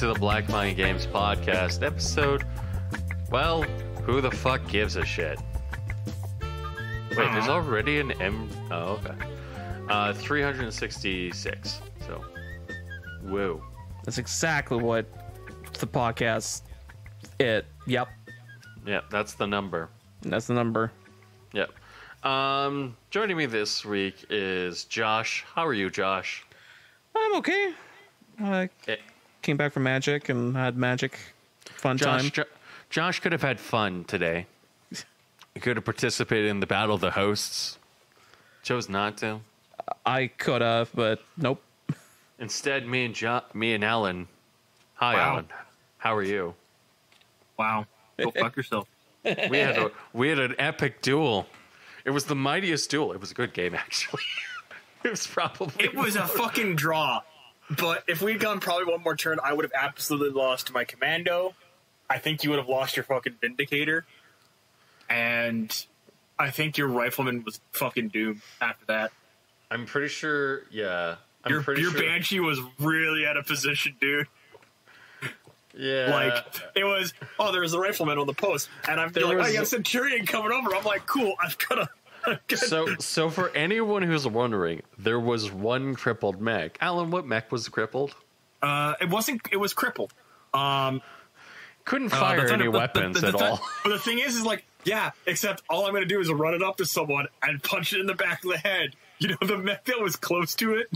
Hello and welcome to the Black Mind Games podcast, episode. Well, who the fuck gives a shit? Wait, there's already an M. Oh, okay. Uh, 366. So, whoa. That's exactly what the podcast. It. Yep. Yeah, that's the number. That's the number. Yep. Um, joining me this week is Josh. How are you, Josh? I'm okay. I Eh, came back from Magic and had Magic fun Josh, time. Jo- Josh could have had fun today. He could have participated in the Battle of the Hosts. Chose not to. I could have, but nope. Instead, me and jo- me and Alan. Hi, Wow. Alan. How are you? Wow. Go fuck yourself. We had a we had an epic duel. It was the mightiest duel. It was a good game, actually. it was probably It was a fucking draw. But if we'd gone probably one more turn, I would have absolutely lost my commando. I think you would have lost your fucking vindicator. And I think your rifleman was fucking doomed after that. I'm pretty sure. Yeah, I'm Your your sure. banshee was really out of position, dude. yeah, Like it was. Oh, there was a rifleman on the post, and I'm like, oh, was- I got a centurion coming over. I'm like, cool. I've got a. So so for anyone who's wondering, there was one crippled mech. Alan, what mech was crippled? uh, it wasn't. It was crippled. Um, Couldn't Uh, fire the thunder- any the- the- weapons the- at the- all. But the thing is, is like, yeah, except all I'm going to do is run it up to someone and punch it in the back of the head. You know, the mech that was close to it.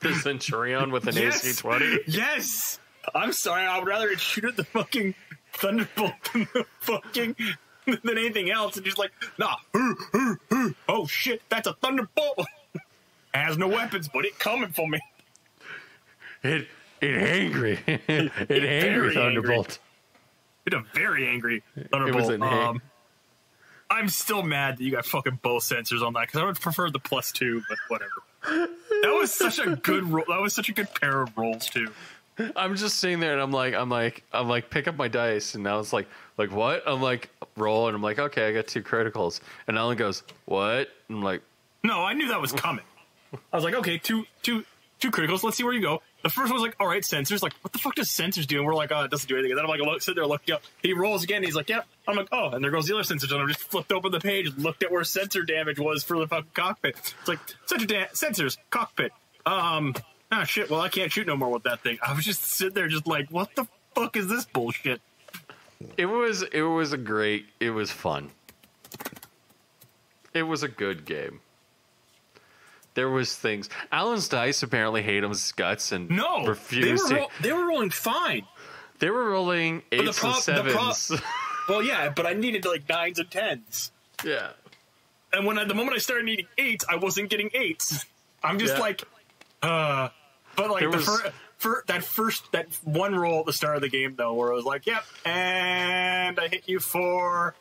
The Centurion with an Yes, AC-20. yes. I'm sorry. I would rather it shoot at the fucking thunderbolt than the fucking than anything else. And just like, nah. Oh shit, that's a thunderbolt. Has no weapons, but it coming for me. It it angry. it angry Very Thunderbolt. It a very angry thunderbolt. an um, I'm still mad that you got fucking both sensors on that because I would prefer the plus two, but whatever. That was such a good roll. That was such a good pair of rolls too. I'm just sitting there and I'm like, I'm like, I'm like, pick up my dice, and now it's like, like what? I'm like, roll, and I'm like, okay, I got two criticals, and Alan goes, what? I'm like, No, I knew that was coming. I was like, okay, two, two, two criticals. Let's see where you go. The first one was like, all right, sensors. Like, what the fuck does sensors do? And we're like, oh, it doesn't do anything. And then I'm like, look, sit there, looking up. He rolls again. He's like, yep. I'm like, oh, and there goes the other sensors. And I just flipped open the page, looked at where sensor damage was for the fucking cockpit. It's like sensor da- sensors cockpit. Um, ah, shit. Well, I can't shoot no more with that thing. I was just sitting there, just like, what the fuck is this bullshit? It was, it was a great, it was fun. It was a good game. There was things. Alan's dice apparently hate him's guts and No, they refused were to. roll- they were rolling fine. they were rolling the eights prob- and the prob- sevens. Well, yeah, but I needed like nines and tens. yeah. And when I, the moment I started needing eights, I wasn't getting eights. I'm just Yeah. like, uh. But like There the was- fir- fir- that first that one roll at the start of the game though, where I was like, yep, and I hit you for.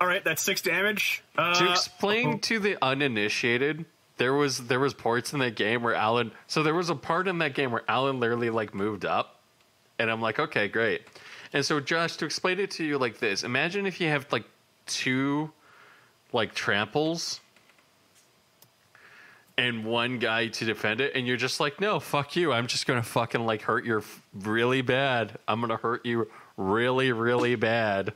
All right, that's six damage. Uh, to explain to the uninitiated there was there was parts in that game where alan so there was a part in that game where alan literally like moved up and i'm like okay great and so josh to explain it to you like this imagine if you have like two like tramples and one guy to defend it and you're just like no fuck you i'm just gonna fucking like hurt you really bad i'm gonna hurt you really really bad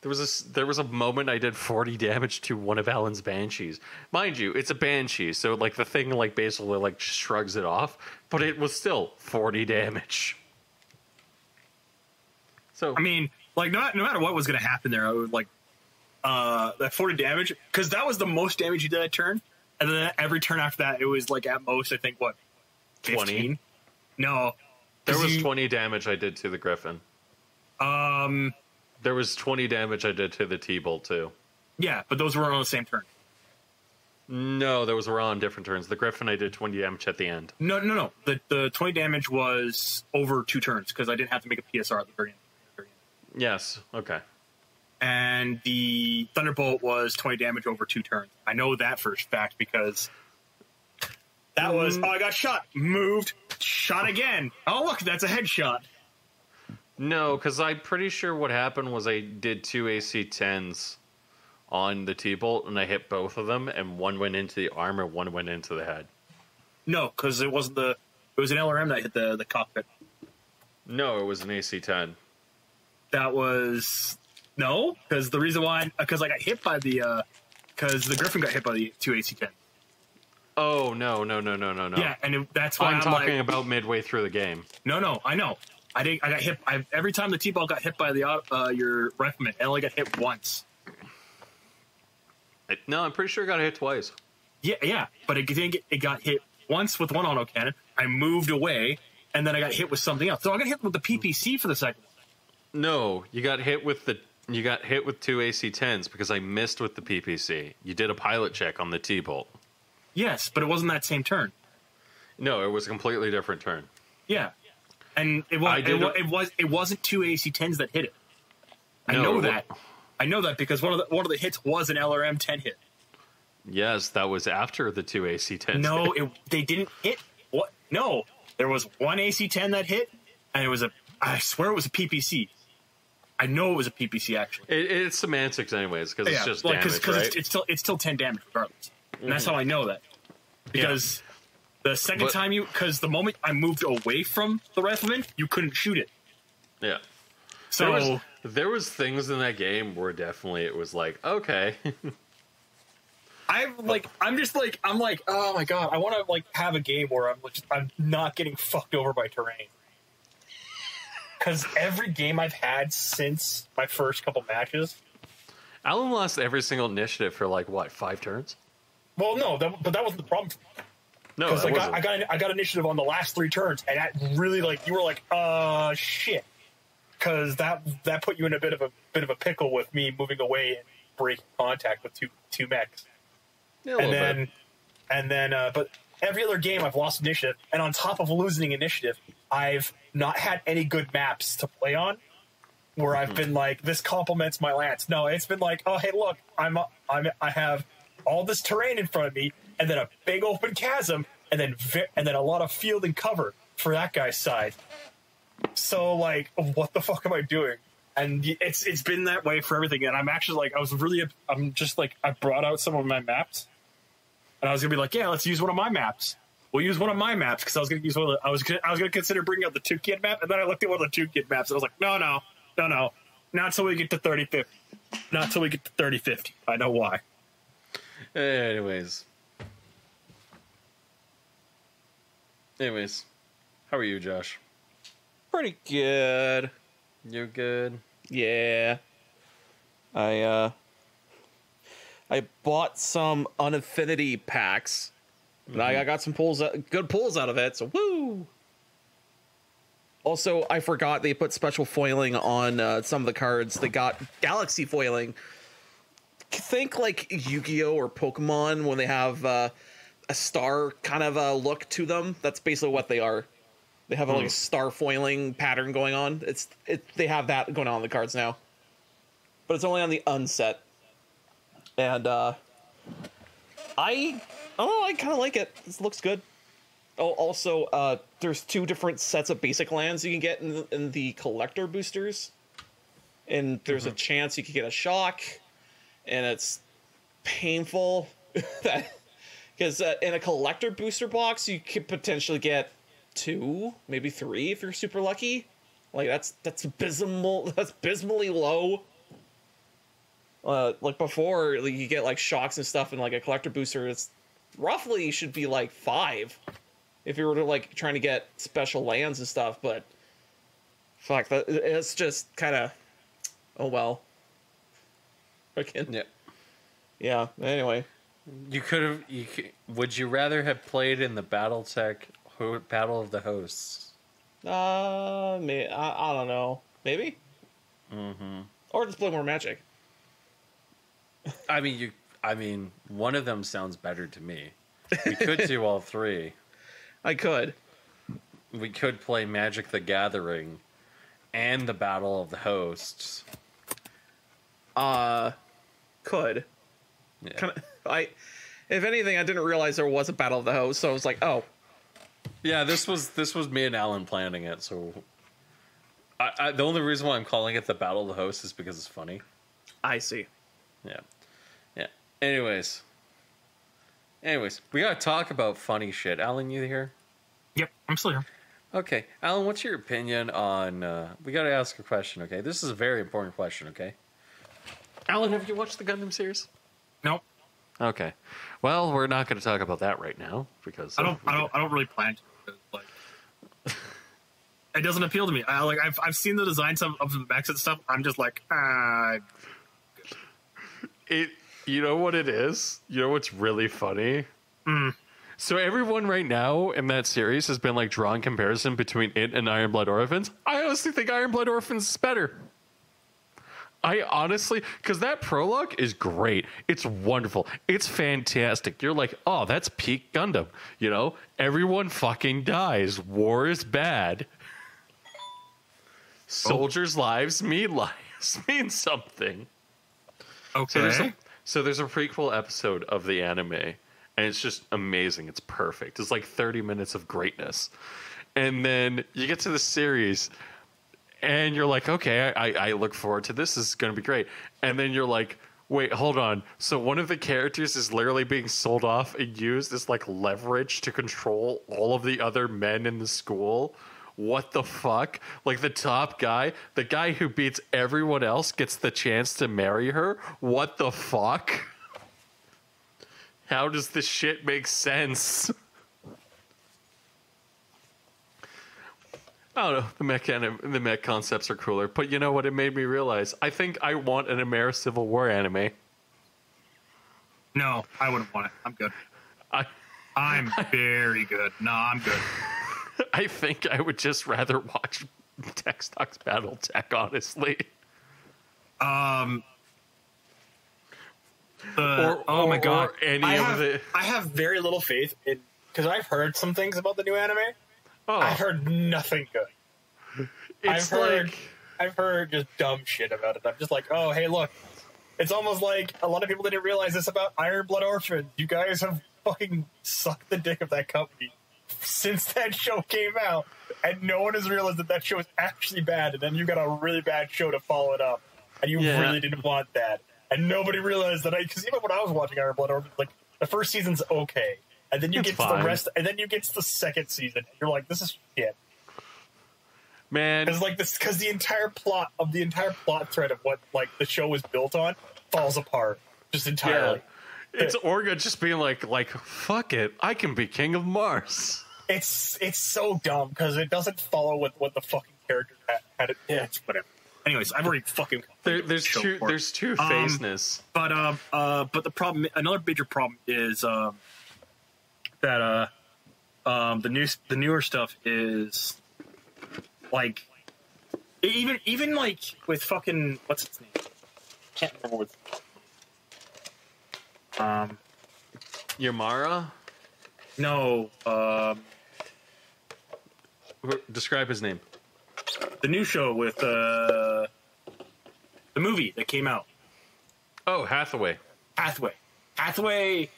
there was a there was a moment I did 40 damage to one of Alan's banshees. Mind you, it's a banshee, so like the thing like basically like shrugs it off, but it was still 40 damage. So I mean, like no, no matter what was to happen there, I would like uh that forty damage because that was the most damage you did that turn, and then every turn after that, it was like at most I think what 20. No, There was you- 20 damage I did to the griffin. Um, There was 20 damage I did to the T-bolt too. yeah, but those were on the same turn. No, those were on different turns. The griffin I did 20 damage at the end. No, no, no. The the twenty damage was over two turns because I didn't have to make a PSR at the. Very end. Yes. Okay. And the thunderbolt was twenty damage over two turns. I know that for a fact because that was mm. oh I got shot, moved, shot again. Oh look, that's a headshot. No, because I'm pretty sure what happened was I did two AC 10s on the T bolt and I hit both of them, and one went into the arm and one went into the head. No, because it wasn't the It was an LRM that hit the the cockpit. No, it was an AC-10. That was no, because the reason why because I got hit by the because the Griffin got hit by the two AC-10. Oh no no no no no no! Yeah, and it, that's why I'm, I'm, talking like, about midway through the game. no, no, I know. I didn't. I got hit. I, every time the T-bolt got hit by the uh, your rifleman, I only got hit once. It- no, I'm pretty sure it got hit twice. Yeah, yeah, but it didn't get, it got hit once with one autocannon. I moved away, and then I got hit with something else. So I got hit with the PPC for the second. No, you got hit with the you got hit with two AC-10s because I missed with the PPC. You did a pilot check on the T-bolt. Yes, but it wasn't that same turn. No, it was a completely different turn. Yeah, and it was it, a- it was it wasn't two AC-10s that hit it. I No, know that. I know that because one of the one of the hits was an LRM 10 hit. Yes, that was after the two AC-10s. No, it, they didn't hit. What? No, there was one AC-10 that hit, and it was a. I swear it was a PPC. I know it was a PPC actually. It, it's semantics, anyways, because it's just damage, because right? it's, it's still it's still ten damage regardless, and that's mm-hmm. how I know that because the second But- time you because the moment I moved away from the rifleman, you couldn't shoot it. yeah. So There was there was things in that game where definitely it was like, okay, I'm like I'm just like I'm like oh my god I want to like have a game where I'm just I'm not getting fucked over by terrain. Because every game I've had since my first couple matches, Alan lost every single initiative for like what five turns? well, no, that, but that wasn't the problem. No, Because I. I got I got initiative on the last three turns, and that really like you were like, uh, shit, because that that put you in a bit of a bit of a pickle with me moving away and breaking contact with two two mechs, Yeah, and then bit. and then uh, but every other game I've lost initiative, and on top of losing initiative, I've not had any good maps to play on. Where I've mm-hmm. been like, this complements my lance. No, it's been like, oh hey, look, I'm I'm I have all this terrain in front of me, and then a big open chasm, and then and then a lot of field and cover for that guy's side. So like, what the fuck am I doing? And it's it's been that way for everything. And I'm actually like, I was really, I'm just like, I brought out some of my maps, and I was gonna be like, yeah, let's use one of my maps. We'll use one of my maps because I was gonna use one of the, I was gonna, I was gonna consider bringing out the Tukayyid map, and then I looked at one of the Tukayyid maps, and I was like, no, no, no, no, not until we get to thirty fifty, not until we get to thirty fifty. I know why. Anyways. Anyways, how are you, Josh? Pretty good. You're good. Yeah. I uh I bought some Unfinity packs. And I I got some pulls good pulls out of it, so woo. Also, I forgot they put special foiling on uh, some of the cards. They got galaxy foiling. Think like Yu-Gi-Oh or Pokemon when they have uh, a star kind of a look to them. That's basically what they are. They have a like a star foiling pattern going on. It's it. They have that going on in the cards now, but it's only on the unset. And uh, I, I. I kind of like it. This looks good. Oh, also, uh, there's two different sets of basic lands you can get in the, in the collector boosters, and there's a chance you could get a shock, and it's painful. Because uh, in a collector booster box, you could potentially get two, maybe three if you're super lucky. Like that's that's abysmal. That's abysmally low. Uh, like before, like, you get like shocks and stuff, and like a collector booster, it's roughly should be like five if you were to like trying to get special lands and stuff. But fuck, that it's just kind of oh well. Fucking Yeah. yeah. Anyway, You could have. You could, would you rather have played in the BattleTech Ho- Battle of the Hosts? uh, may, I I don't know, maybe. Mm-hmm. Or just play more Magic. I mean, you. I mean, one of them sounds better to me. We could do all three. I could. We could play Magic: The Gathering and the Battle of the Hosts. Uh, could. Yeah. Kind of. I. If anything, I didn't realize there was a Battle of the Hosts, so I was like, oh, Yeah, this was this was me and Alan planning it. So, I, I, the only reason why I'm calling it the Battle of the Hosts is because it's funny. I see. Yeah. Anyways, anyways, we gotta talk about funny shit. Alan, you here? Yep, I'm still here. Okay, Alan, what's your opinion on? Uh, we got to ask a question. Okay, this is a very important question. Okay, Alan, have you watched the Gundam series? Nope. Okay, well, we're not going to talk about that right now because I don't. I don't. I don't really plan to. Like, it doesn't appeal to me. I like. I've I've seen the designs of, of the mechs and stuff. I'm just like, ah, It. You know what it is? You know what's really funny? Mm. So everyone right now in that series has been like drawing comparison between it and Iron Blood Orphans. I honestly think Iron Blood Orphans is better. I honestly, because that prologue is great. It's wonderful. It's fantastic. You're like, oh, that's peak Gundam. You know, everyone fucking dies. War is bad. Oh. Soldiers' lives mean lives mean something. So okay. there's, a, so there's a prequel episode of the anime, and it's just amazing. It's perfect. It's like 30 minutes of greatness. And then you get to the series, and you're like, okay, I, I look forward to this. This is going to be great. And then you're like, wait, hold on. So one of the characters is literally being sold off and used as like leverage to control all of the other men in the school. What the fuck? Like the top guy, the guy who beats everyone else gets the chance to marry her? What the fuck? How does this shit make sense? I don't know. The mech anim- the mech concepts are cooler, but you know what? It made me realize. I think I want an American Civil War anime. No, I wouldn't want it. I'm good. I I'm very good. No, I'm good. I think I would just rather watch Tech Talks Battle Tech. Honestly, Um. The, Or- oh my god! any I of have, the- I have very little faith in because I've heard some things about the new anime. oh, I've heard nothing good. it's I've heard, like I've heard just dumb shit about it. I'm just like, oh, hey, look. It's almost like a lot of people didn't realize this about Iron Blood Orphan. You guys have fucking sucked the dick of that company since that show came out, and no one has realized that that show is actually bad. And then you got a really bad show to follow it up, and you Yeah. really didn't want that. And nobody realized that. I Because even when I was watching Iron Blood Orphan, like the first season's okay, and then you It's get to the rest, and then you get to the second season, and you're like, this is shit. man. Because like this, because the entire plot of the entire plot thread of what like the show was built on falls apart just Yeah, entirely. It's Orga just being like, like fuck it, I can be king of Mars. It's it's so dumb because it doesn't follow with what the fucking character had. had it. Yeah, whatever. Anyways, I've already fucking. There, there's show two. for it. There's two Um. But um uh but the problem another major problem is um that uh um the new the newer stuff is like even even like with fucking what's its name? I Can't remember what. Um Yamara, no um describe his name. the new show with uh the movie that came out Oh, Hathaway. Hathaway. Hathaway.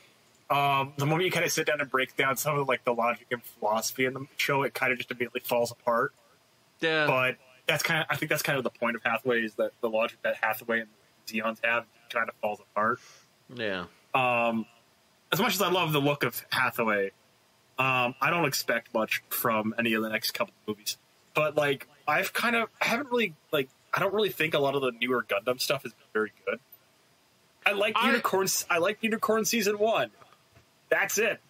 Um, the moment you kind of sit down and break down some of like the logic and philosophy in the show, it kind of just immediately falls apart. Yeah, But that's kind of, I think that's kind of the point of Hathaway is that the logic that Hathaway and Zeons have kind of falls apart. yeah. Um, as much as I love the look of Hathaway, um, I don't expect much from any of the next couple of movies. But like, I've kind of, I haven't really like, I don't really think a lot of the newer Gundam stuff has been very good. I like I- Unicorns. I like Unicorn season one. That's it.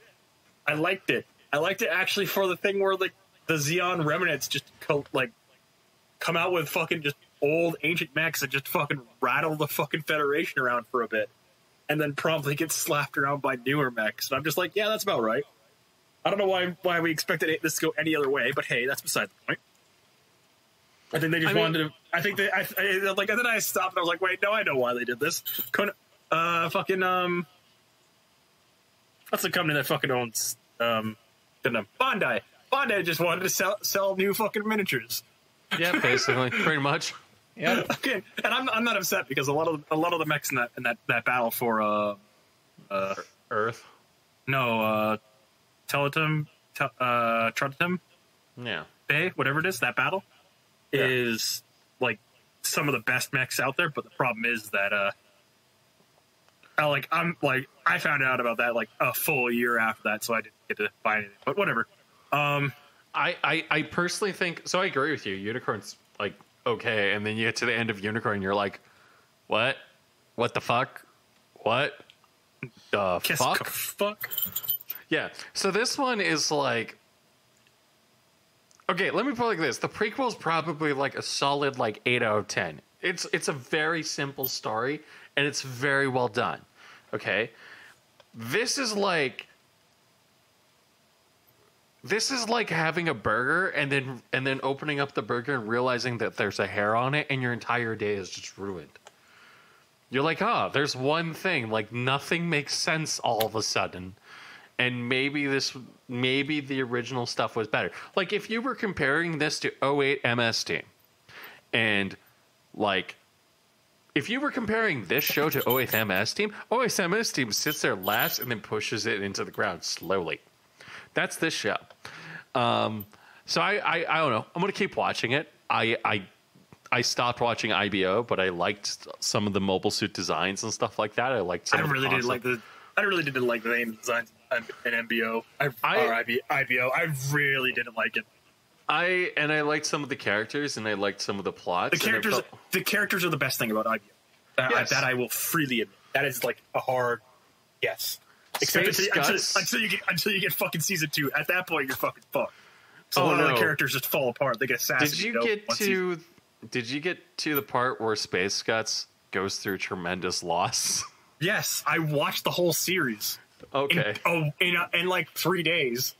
I liked it. I liked it actually for the thing where like the Zeon remnants just co- like come out with fucking just old ancient mechs and just fucking rattle the fucking Federation around for a bit and then promptly get slapped around by newer mechs. And I'm just like, yeah, that's about right. I don't know why why we expected this to go any other way, but hey, that's beside the point. I think they just I mean- wanted to. I think they. I, I like. And then I stopped and I was like, wait, no, I know why they did this. Kona, uh, fucking um, that's the company that fucking owns um, Gundam? Bandai. Bandai just wanted to sell sell new fucking miniatures. Yeah, basically, pretty much. Yeah. Okay, and I'm, I'm not upset because a lot of a lot of the mechs in that in that, that battle for uh uh Earth. no uh Teletum te, uh Trotum Yeah. Bay whatever it is that battle Yeah. is like some of the best mechs out there. But the problem is that uh I, like I'm like I found out about that like a full year after that, so I didn't get to buy anything. But whatever. Um, I, I, I personally think so. I agree with you. Unicorn's like okay, and then you get to the end of Unicorn, and you're like, what? What the fuck? What? The kiss fuck? fuck. Yeah. So this one is like Okay, let me put it like this. The prequel is probably like a solid like 8 out of 10. It's it's a very simple story and it's very well done. Okay? This is like this is like having a burger and then and then opening up the burger and realizing that there's a hair on it and your entire day is just ruined. You're like, "Oh, there's one thing, like nothing makes sense all of a sudden." and maybe this maybe the original stuff was better like if you were comparing this to 08 ms team and like if you were comparing this show to 08 ms team 08 ms team sits there laughs, and then pushes it into the ground slowly that's this show um, so I, I i don't know i'm gonna keep watching it i i I stopped watching IBO, but I liked some of the mobile suit designs and stuff like that. I liked. Some I really did concept. like the. I really didn't like the name designs in MBO. I, I- or IBO. I really didn't like it. I and I liked some of the characters and I liked some of the plots. The characters, felt- the characters are the best thing about IBO. That, Yes. that I will freely admit. That is like a hard yes. Except until, until, until you get until you get fucking season two. At that point, you're fucking fucked. So Oh, a lot of the characters just fall apart. They get assassinated. did you know, get one season. to? Did you get to the part where Space Guts goes through tremendous loss? Yes, I watched the whole series. okay. In, oh, in, uh, in like three days.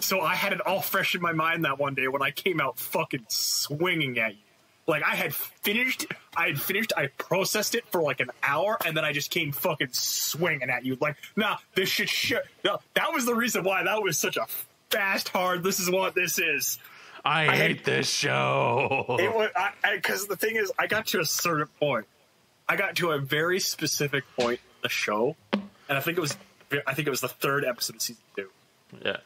So I had it all fresh in my mind that one day when I came out fucking swinging at you. Like I had finished, I had finished, I processed it for like an hour, and then I just came fucking swinging at you. Like, nah, this shit, shit. No, that was the reason why that was such a fast, hard. This is what this is. I, I had- hate this show. It was because the thing is, I got to a certain point. I got to a very specific point in the show, and I think it was, I think it was the third episode of season two. yeah.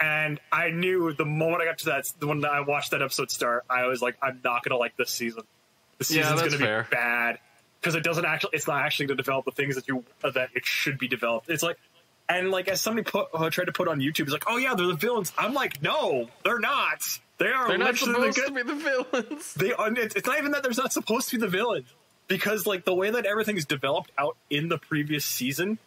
And I knew the moment I got to that, the when I watched that episode start, I was like, I'm not gonna like this season. The Yeah, season's gonna fair. be bad because it doesn't actually, it's not actually to develop the things that you that it should be developed. It's like, and like as somebody put uh, tried to put on YouTube, it's like, oh yeah, they're the villains. I'm like, no, they're not. They are They're not supposed to be the villains. they are, it's it's not even that there's not supposed to be the villain because like the way that everything's developed out in the previous season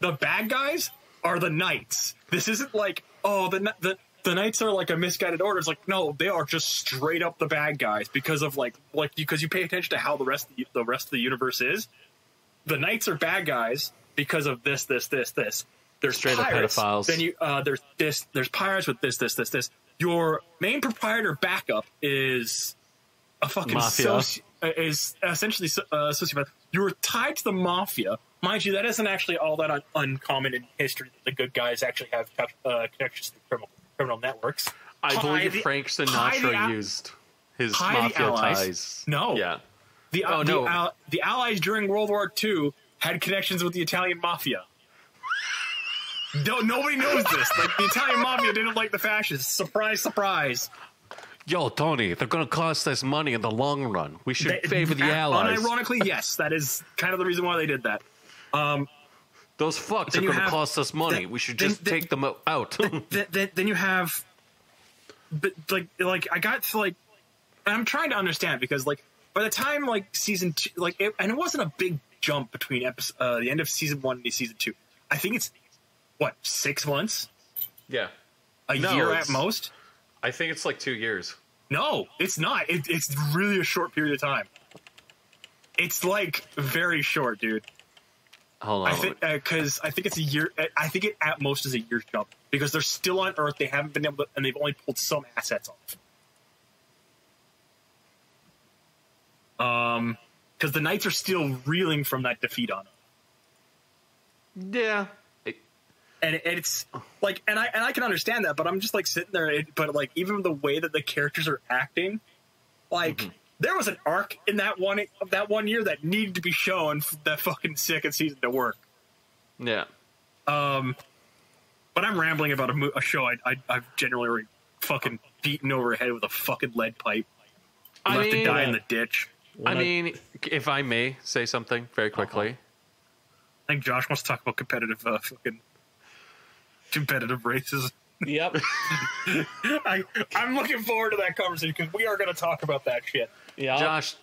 the bad guys are the knights. This isn't like oh the the the knights are like a misguided order. It's like no they are just straight up the bad guys because of like like because you pay attention to how the rest of the, the rest of the universe is. The knights are bad guys because of this this this this. There's Straight up pedophiles. then you uh there's this there's pirates with this this this this. Your main proprietor backup is a fucking Mafia. soci- uh, is essentially uh, sociopath. You're tied to the mafia, mind you. That isn't actually all that un- uncommon in history. that The good guys actually have uh, connections to criminal criminal networks. I believe Frank the Sinatra used his mafia ties. No. Yeah. The, Oh, the, no. the Allies during World War II had connections with the Italian mafia. No, nobody knows this. Like the Italian mafia didn't like the fascists. Surprise, surprise. Yo, Tony, they're gonna cost us money in the long run. We should They- favor the allies. Unironically, yes, that is kind of the reason why they did that. Those fucks are gonna cost us money. then- we should just then- take them out. then, then, then you have, but like, like I got to like, I'm trying to understand because like by the time like season two, like, it, and it wasn't a big jump between episode, uh, the end of season one and season two. I think it's what six months, yeah. a No, year at most. I think it's like two years. No, it's not. It, it's really a short period of time. It's like very short, dude. Hold on. I think because I think it's a year. I think it at most is a year jump because they're still on Earth. They haven't been able to, and they've only pulled some assets off. Um, because the Knights are still reeling from that defeat on them, yeah. And, and it's like, and I and I can understand that, but I'm just like sitting there. But like even the way that the characters are acting, like. There was an arc in that one that one year that needed to be shown for that fucking second season to work. yeah. Um, but I'm rambling about a, mo- a show I, I, I've generally already fucking beaten over the head with a fucking lead pipe. I Left mean, to die in the ditch. I mean, if I may say something very quickly. I think Josh wants to talk about competitive uh, fucking competitive races. Yep. I, I'm looking forward to that conversation because we are going to talk about that shit. Yeah. Josh,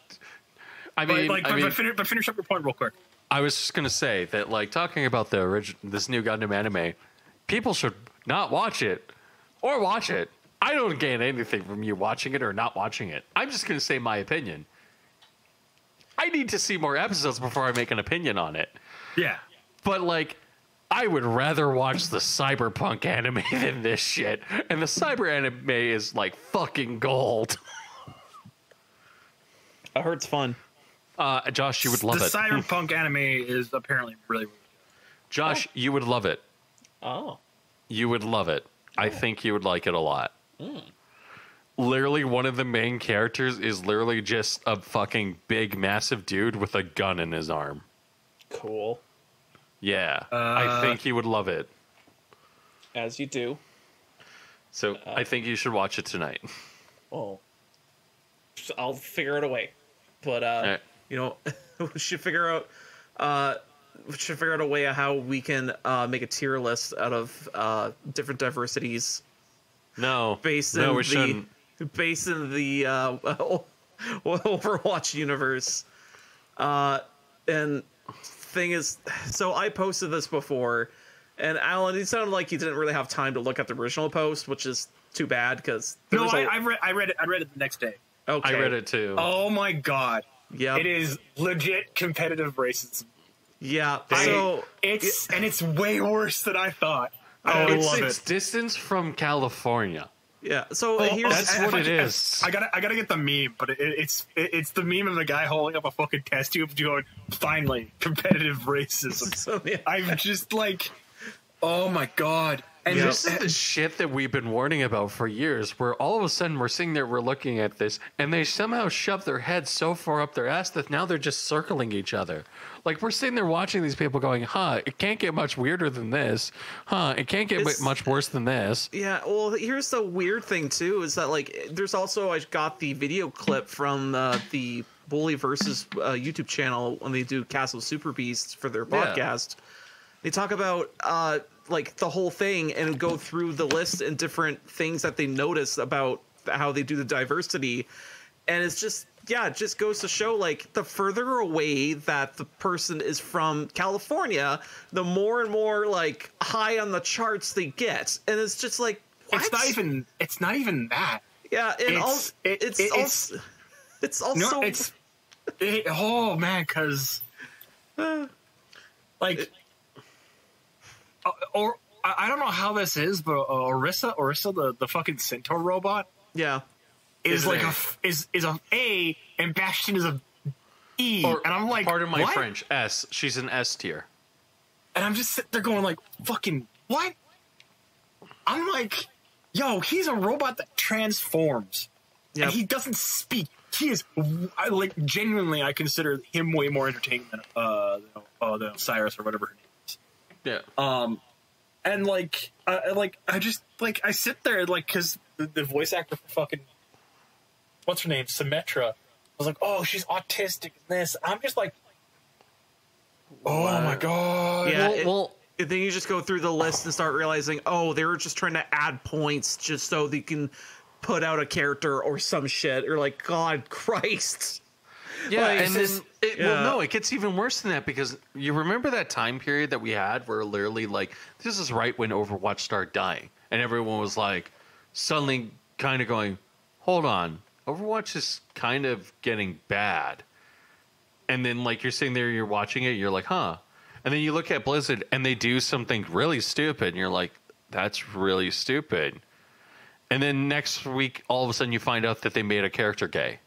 I But mean, like, I but, mean, but, finish, but finish up your point real quick. I was just gonna say that, like, talking about the original, this new Gundam anime, people should not watch it or watch it. I don't gain anything from you watching it or not watching it. I'm just gonna say my opinion. I need to see more episodes before I make an opinion on it. Yeah. But like, I would rather watch the cyberpunk anime than this shit. And the cyber anime is like fucking gold. I heard it's fun. Uh, Josh, you would love the it. The cyberpunk anime is apparently really, really Josh, you would love it. Oh. You would love it. I think you would like it a lot. Literally, one of the main characters is literally just a fucking big, massive dude with a gun in his arm. Cool. Yeah, I Uh, think you would love it. As you do. So I think you should watch it tonight. Oh. I'll figure it a way. But uh Alright. you know, we should figure out uh we should figure out a way of how we can uh make a tier list out of uh different diversities No, based no, in we the shouldn't. based in the uh Overwatch universe. Uh and thing is so I posted this before and Alan, it sounded like you didn't really have time to look at the original post, which is too bad because No, I, I read. I read it. I read it the next day. okay. I read it too. Oh my god! Yep. It is legit competitive racism. Yeah. I- So it's and it's way worse than I thought. I oh, it's love its it. distance from California. Yeah. So Oh, here's That's I- what I- it I- is. I gotta, I gotta get the meme, but it, it's, it, it's the meme of the guy holding up a fucking test tube, going, "Finally, competitive racism." so yeah. I'm just like, oh my god! And. This is the shit that we've been warning about for years, where all of a sudden we're sitting there, we're looking at this, and they somehow shove their heads so far up their ass that now they're just circling each other. Like we're sitting there watching these people going, huh, it can't get much weirder than this. Huh, it can't get It's- much worse than this. Yeah, well, here's the weird thing too is that like there's also I got the video clip from uh, the Bully versus uh, YouTube channel when they do Castle Super Beasts for their Yeah. podcast. They talk about uh, like the whole thing and go through the list and different things that they notice about how they do the diversity, and it's just yeah, it just goes to show like the further away that the person is from California, the more and more like high on the charts they get, and it's just like what? it's not even, it's not even that. yeah, and it's- also, it- it's it- also it's also No, it's, it, oh man, because like, or I I don't know how this is, but uh, Orisa, Orisa, the the fucking centaur robot, yeah. is Is like a. a A. f- is is a A, and Bastion is a E, Or, and I'm like, pardon my what? French, S. She's an S tier. and I'm just sitting there going like, fucking what? I'm like, yo, he's a robot that transforms, Yep. and he doesn't speak. He is I, like genuinely, I consider him way more entertaining than uh, uh than Cyrus or whatever her name is. Yeah. Um, and like, I I- like I just like I sit there like because the, the voice actor for fucking what's her name, Symmetra. I was like, oh, she's autistic. And this, I'm just like, oh my god. Yeah, well, it- well, And then you just go through the list and start realizing, oh, they were just trying to add points just so they can put out a character or some shit. Or like, God Christ. Yeah, Like, and then it, yeah. well, no, it gets even worse than that because you remember that time period that we had where literally like this is right when Overwatch started dying, and everyone was like suddenly kind of going, "Hold on, Overwatch is kind of getting bad," and then like you're sitting there, you're watching it, you're like, "Huh," and then you look at Blizzard and they do something really stupid, and you're like, "That's really stupid," and then next week, all of a sudden, you find out that they made a character gay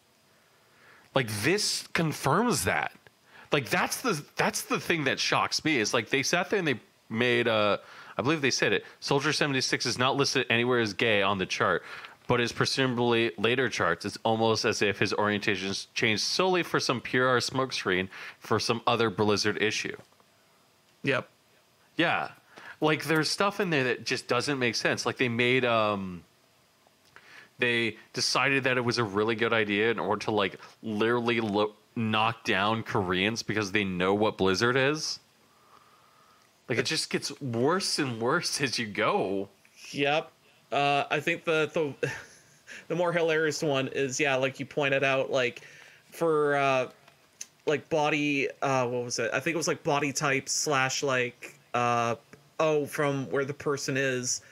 like this confirms that like that's the that's the thing that shocks me is like they sat there and they made uh i believe they said it soldier 76 is not listed anywhere as gay on the chart but his presumably later charts it's almost as if his orientations changed solely for some pure pr smokescreen for some other blizzard issue Yep. yeah. Like there's stuff in there that just doesn't make sense. Like they made um they decided that it was a really good idea in order to like literally lo- knock down Koreans because they know what Blizzard is. Like it just gets worse and worse as you go. Yep. Uh, I think the the the more hilarious one is yeah, like you pointed out, like for uh, like body uh, what was it? I think it was like body type slash like uh, oh from where the person is.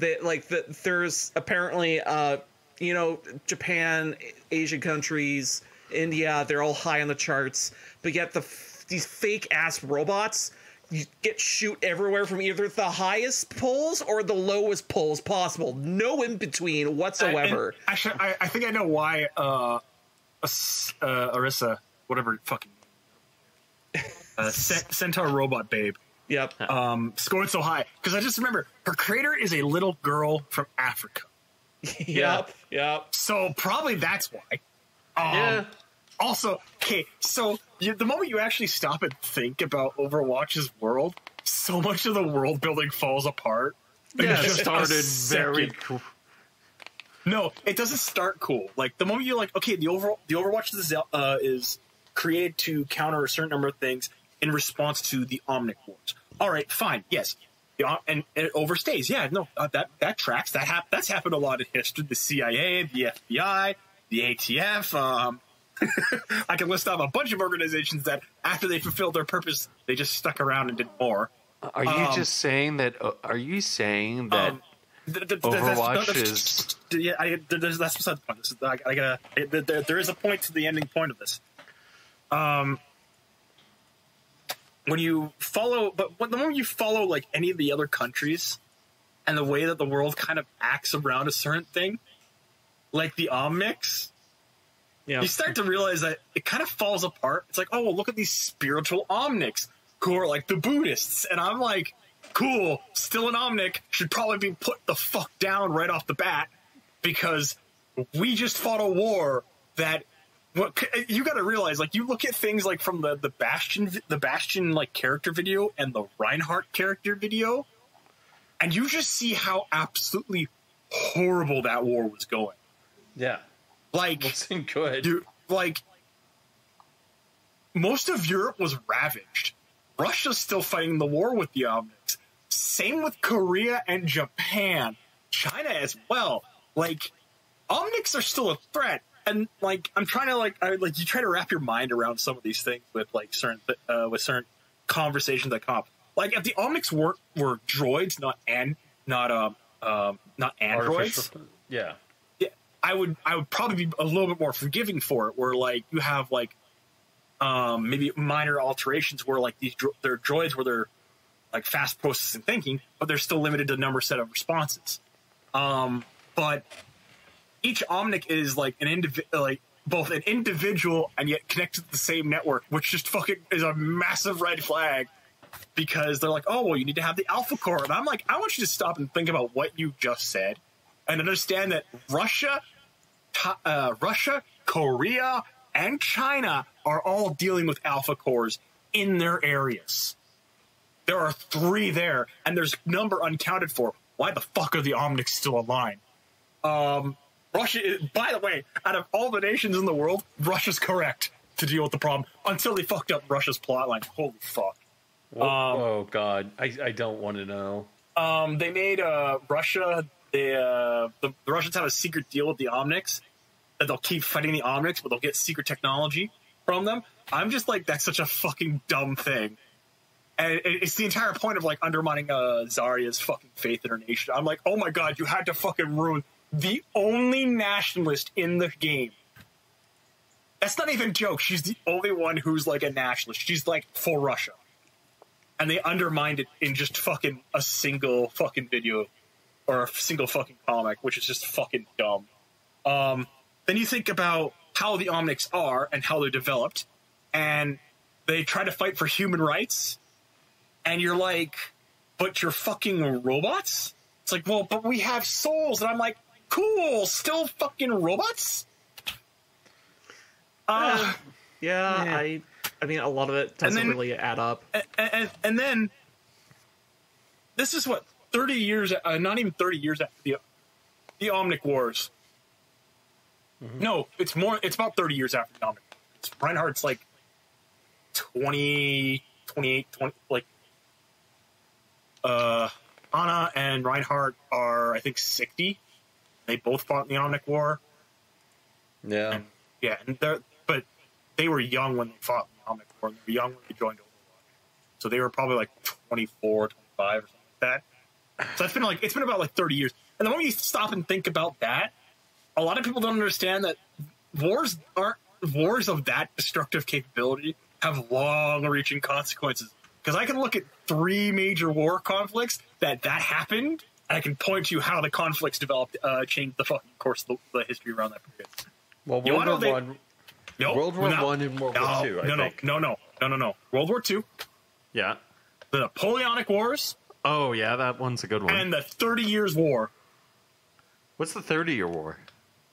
That like the, there's apparently uh, you know Japan, Asian countries, India, they're all high on the charts, but yet the f- these fake ass robots you get shoot everywhere from either the highest poles or the lowest poles possible. No in between whatsoever. And actually, I, I think I know why uh, uh, Orisa, whatever fucking uh, Centaur Robot Babe, yep. um, scored so high because I just remember her creator is a little girl from Africa, yep. Yep. so probably that's why. Um, yeah. Also, okay, so you, the moment you actually stop and think about Overwatch's world, so much of the world building falls apart. in Yeah, it just started very cool. No, it doesn't start cool. Like the moment you're like, okay, the over the Overwatch is uh, is created to counter a certain number of things in response to the Omnic Wars. All right, fine, yes, the, and, and it overstays. Yeah, no, uh, that that tracks. That hap- that's happened a lot in history. The CIA, the FBI, the ATF. Um, I can list off a bunch of organizations that, after they fulfilled their purpose, they just stuck around and did more. Are you Um, just saying that? uh, Are you saying that? Um, th- th- th- that's- Overwatch that's- yeah, I, that's beside the point. Is, I, I gotta. There, there is a point to the ending point of this. Um, when you follow, but when, the moment you follow like any of the other countries, and the way that the world kind of acts around a certain thing, like the Omnics, Yeah. you start to realize that it kind of falls apart. It's like, oh, well, look at these spiritual omnics who are like the Buddhists. And I'm like, cool, still an omnic, should probably be put the fuck down right off the bat because we just fought a war that. What uh, you got to realize, like you look at things like from the the Bastion, the Bastion like character video and the Reinhardt character video, and you just see how absolutely horrible that war was going. yeah, Like, wasn't good. dude, like most of Europe was ravaged. Russia's still fighting the war with the Omnics. Same with Korea and Japan, China as well. Like Omnics are still a threat, and like I'm trying to like I, like you try to wrap your mind around some of these things with like certain uh, with certain conversations that come up. Like if the Omnics were were droids, not and not um um not androids Artificial- Yeah. yeah, I would I would probably be a little bit more forgiving for it. Where like you have like um, maybe minor alterations where like these dro- they're droids where they're like fast processing thinking, but they're still limited to number set of responses. Um, but each Omnic is like an individual, like both an individual and yet connected to the same network, which just fucking is a massive red flag because they're like, oh well, you need to have the Alpha Core, and I'm like, I want you to stop and think about what you just said and understand that Russia, uh, Russia, Korea, and China are all dealing with alpha cores in their areas. There are three there, and there's number uncounted for. Why the fuck are the Omnics still aligned? Um, Russia, is, by the way, out of all the nations in the world, Russia's correct to deal with the problem until they fucked up Russia's plotline. Holy fuck. Oh, oh God, I I don't want to know. Um, they made uh, Russia. They, uh, the, the Russians have a secret deal with the Omnics that they'll keep fighting the Omnics, but they'll get secret technology from them. I'm just like, that's such a fucking dumb thing. And it's the entire point of like undermining uh, Zarya's fucking faith in her nation. I'm like, oh my god, you had to fucking ruin the only nationalist in the game. That's not even joke. She's the only one who's like a nationalist. She's like for Russia and they undermined it in just fucking a single fucking video or a single fucking comic, which is just fucking dumb. Um, then you think about how the Omnics are and how they're developed, and they try to fight for human rights, and you're like, but you're fucking robots? It's like, well, but we have souls, and I'm like, cool, still fucking robots? Uh, Yeah, Yeah. I I mean a lot of it doesn't then- really add up. and, and, and then this is what 30 years uh, not even 30 years after the the omnic wars no it's more it's about 30 years after the omnic it's, reinhardt's like 20 28 20 like uh Anna and Reinhardt are, I think, 60. They both fought in the Omnic War. Yeah. And yeah, and they're, but they were young when they fought in the Omnic War. They were young when they joined Overwatch. So they were probably like 24, 25 or something like that. So it's been like, it's been about like 30 years. And the moment you stop and think about that, a lot of people don't understand that wars aren't, wars of that destructive capability have long reaching consequences. Because I can look at three major war conflicts that that happened, and I can point to how the conflicts developed, uh, changed the fucking course of the, the history around that period. Well, World War they- One. No, World War no, One and World War Two, I No, no, think. no, no, no, no, no. World War Two, Yeah. the Napoleonic Wars, Oh yeah, that one's a good one. and the Thirty Years' War. What's the Thirty Year War?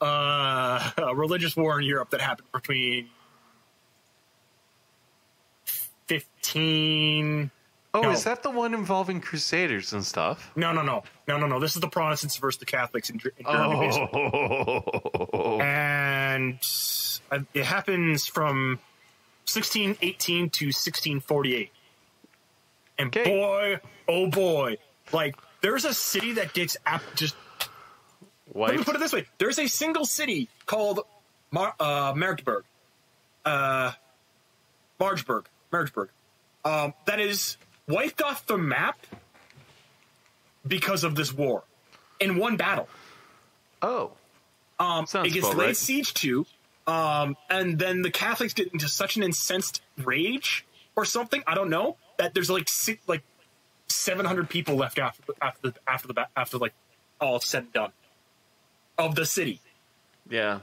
uh, a religious war in Europe that happened between 15. Oh, No. is that the one involving Crusaders and stuff? No, no, no. No, no, no. This is the Protestants versus the Catholics in, in Germany. Oh. And uh, it happens from 1618 to 1648. And Okay. boy, oh boy. Like, there's a city that gets ap- just Let me put it this way: there's a single city called Mar- uh, Marburg, uh, Margeburg, Margeburg, um, that is wiped off the map because of this war in one battle. Oh. Um, Sounds it gets about laid right. siege to, um, and then the Catholics get into such an incensed rage or something. I don't know that there's like six, like 700 people left after the, after the, after the after like all said and done of the city. Yeah.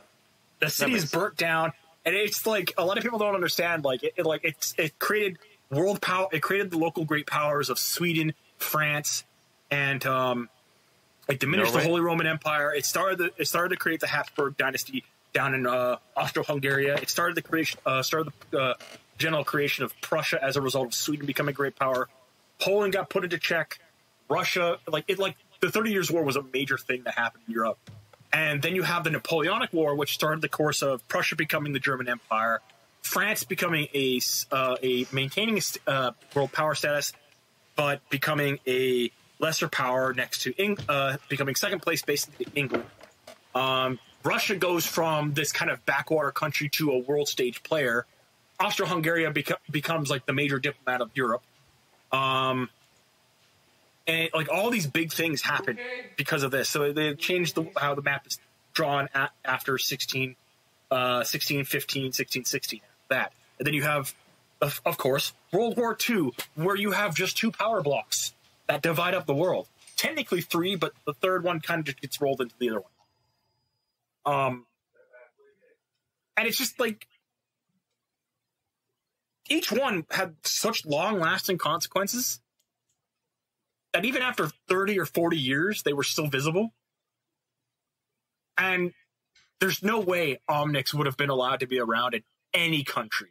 the city is burnt down and it's like a lot of people don't understand like it, it like it's it created world power it created the local great powers of sweden france and um like diminished Norway? the holy roman empire. It started the, it started to create the habsburg dynasty down in uh austro-hungary it started the creation uh started the uh, general creation of prussia as a result of sweden becoming a great power. Poland got put into check. Russia like it like the 30 years war was a major thing that happened in europe. And then you have the Napoleonic War, which started the course of Prussia becoming the German Empire, France becoming a uh, a maintaining uh, world power status, but becoming a lesser power next to Eng- uh, becoming second place in England. Um, Russia goes from this kind of backwater country to a world stage player. Austro-Hungary beco- becomes like the major diplomat of Europe. Um, and like all these big things happen because of this. So they changed the, how the map is drawn at, after 16, uh, 16, 15, 16, 16. That. And then you have, of, of course, World War II, where you have just two power blocks that divide up the world. Technically three, but the third one kind of just gets rolled into the other one. Um, and it's just like each one had such long lasting consequences that even after 30 or 40 years, they were still visible. And there's no way Omnics would have been allowed to be around in any country,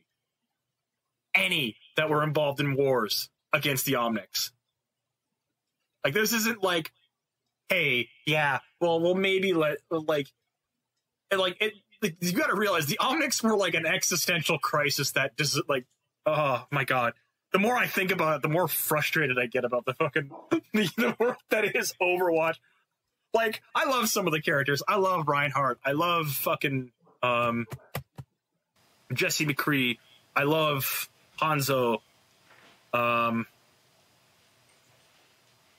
any that were involved in wars against the Omnics. Like, this isn't like, hey, yeah, well, we'll maybe let, like, like, it, like, you gotta realize the Omnics were like an existential crisis that just, like, oh my god the more I think about it, the more frustrated I get about the fucking the, the world that is Overwatch. Like, I love some of the characters. I love Reinhardt. I love fucking um, Jesse McCree. I love Hanzo. Um,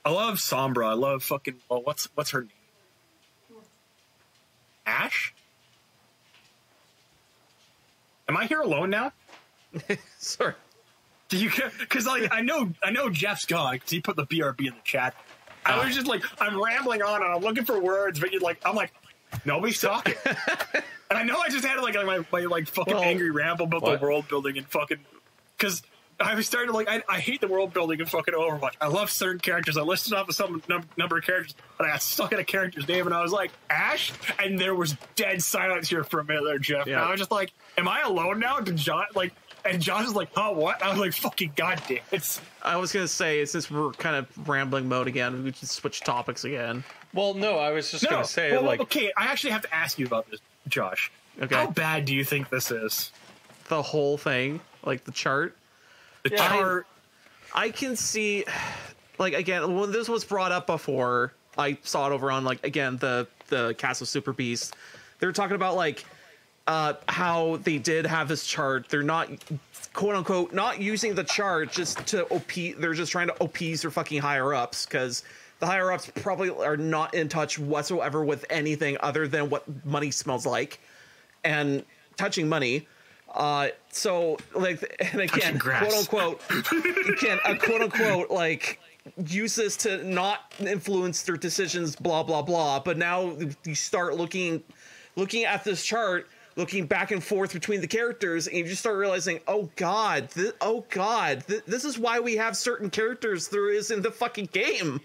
I love Sombra. I love fucking. Oh, what's what's her name? Ashe. Am I here alone now? Sorry. Do you because like I know I know Jeff's gone because he put the BRB in the chat. I was just like I'm rambling on and I'm looking for words, but you're like I'm like nobody's talking, and I know I just had like my, my like fucking Well, angry ramble about what? the world building and fucking because I was starting to like I, I hate the world building in fucking Overwatch. I love certain characters. I listed off some num- number of characters, and I got stuck at a character's name, and I was like Ashe, and there was dead silence here for a minute there, Jeff. Yeah. And I was just like, Am I alone now? Did John like? And Josh is like, "Oh, what?" I was like, "Fucking goddamn!" It's I was gonna say since we're kind of rambling mode again, we should switch topics again. Well, no, I was just no. gonna say well, like okay, I actually have to ask you about this, Josh. Okay. How bad do you think this is? The whole thing, like the chart. The Yeah. chart. I can see like again when this was brought up before i saw it over on like again the the cast of super beast they were talking about like uh how they did have this chart. They're not quote unquote not using the chart just to op they're just trying to appease their fucking higher ups because the higher ups probably are not in touch whatsoever with anything other than what money smells like and touching money. Uh so like and again quote unquote can a quote unquote like use this to not influence their decisions blah blah blah. But now you start looking looking at this chart looking back and forth between the characters and you just start realizing oh god th- oh god th- this is why we have certain characters there is in the fucking game.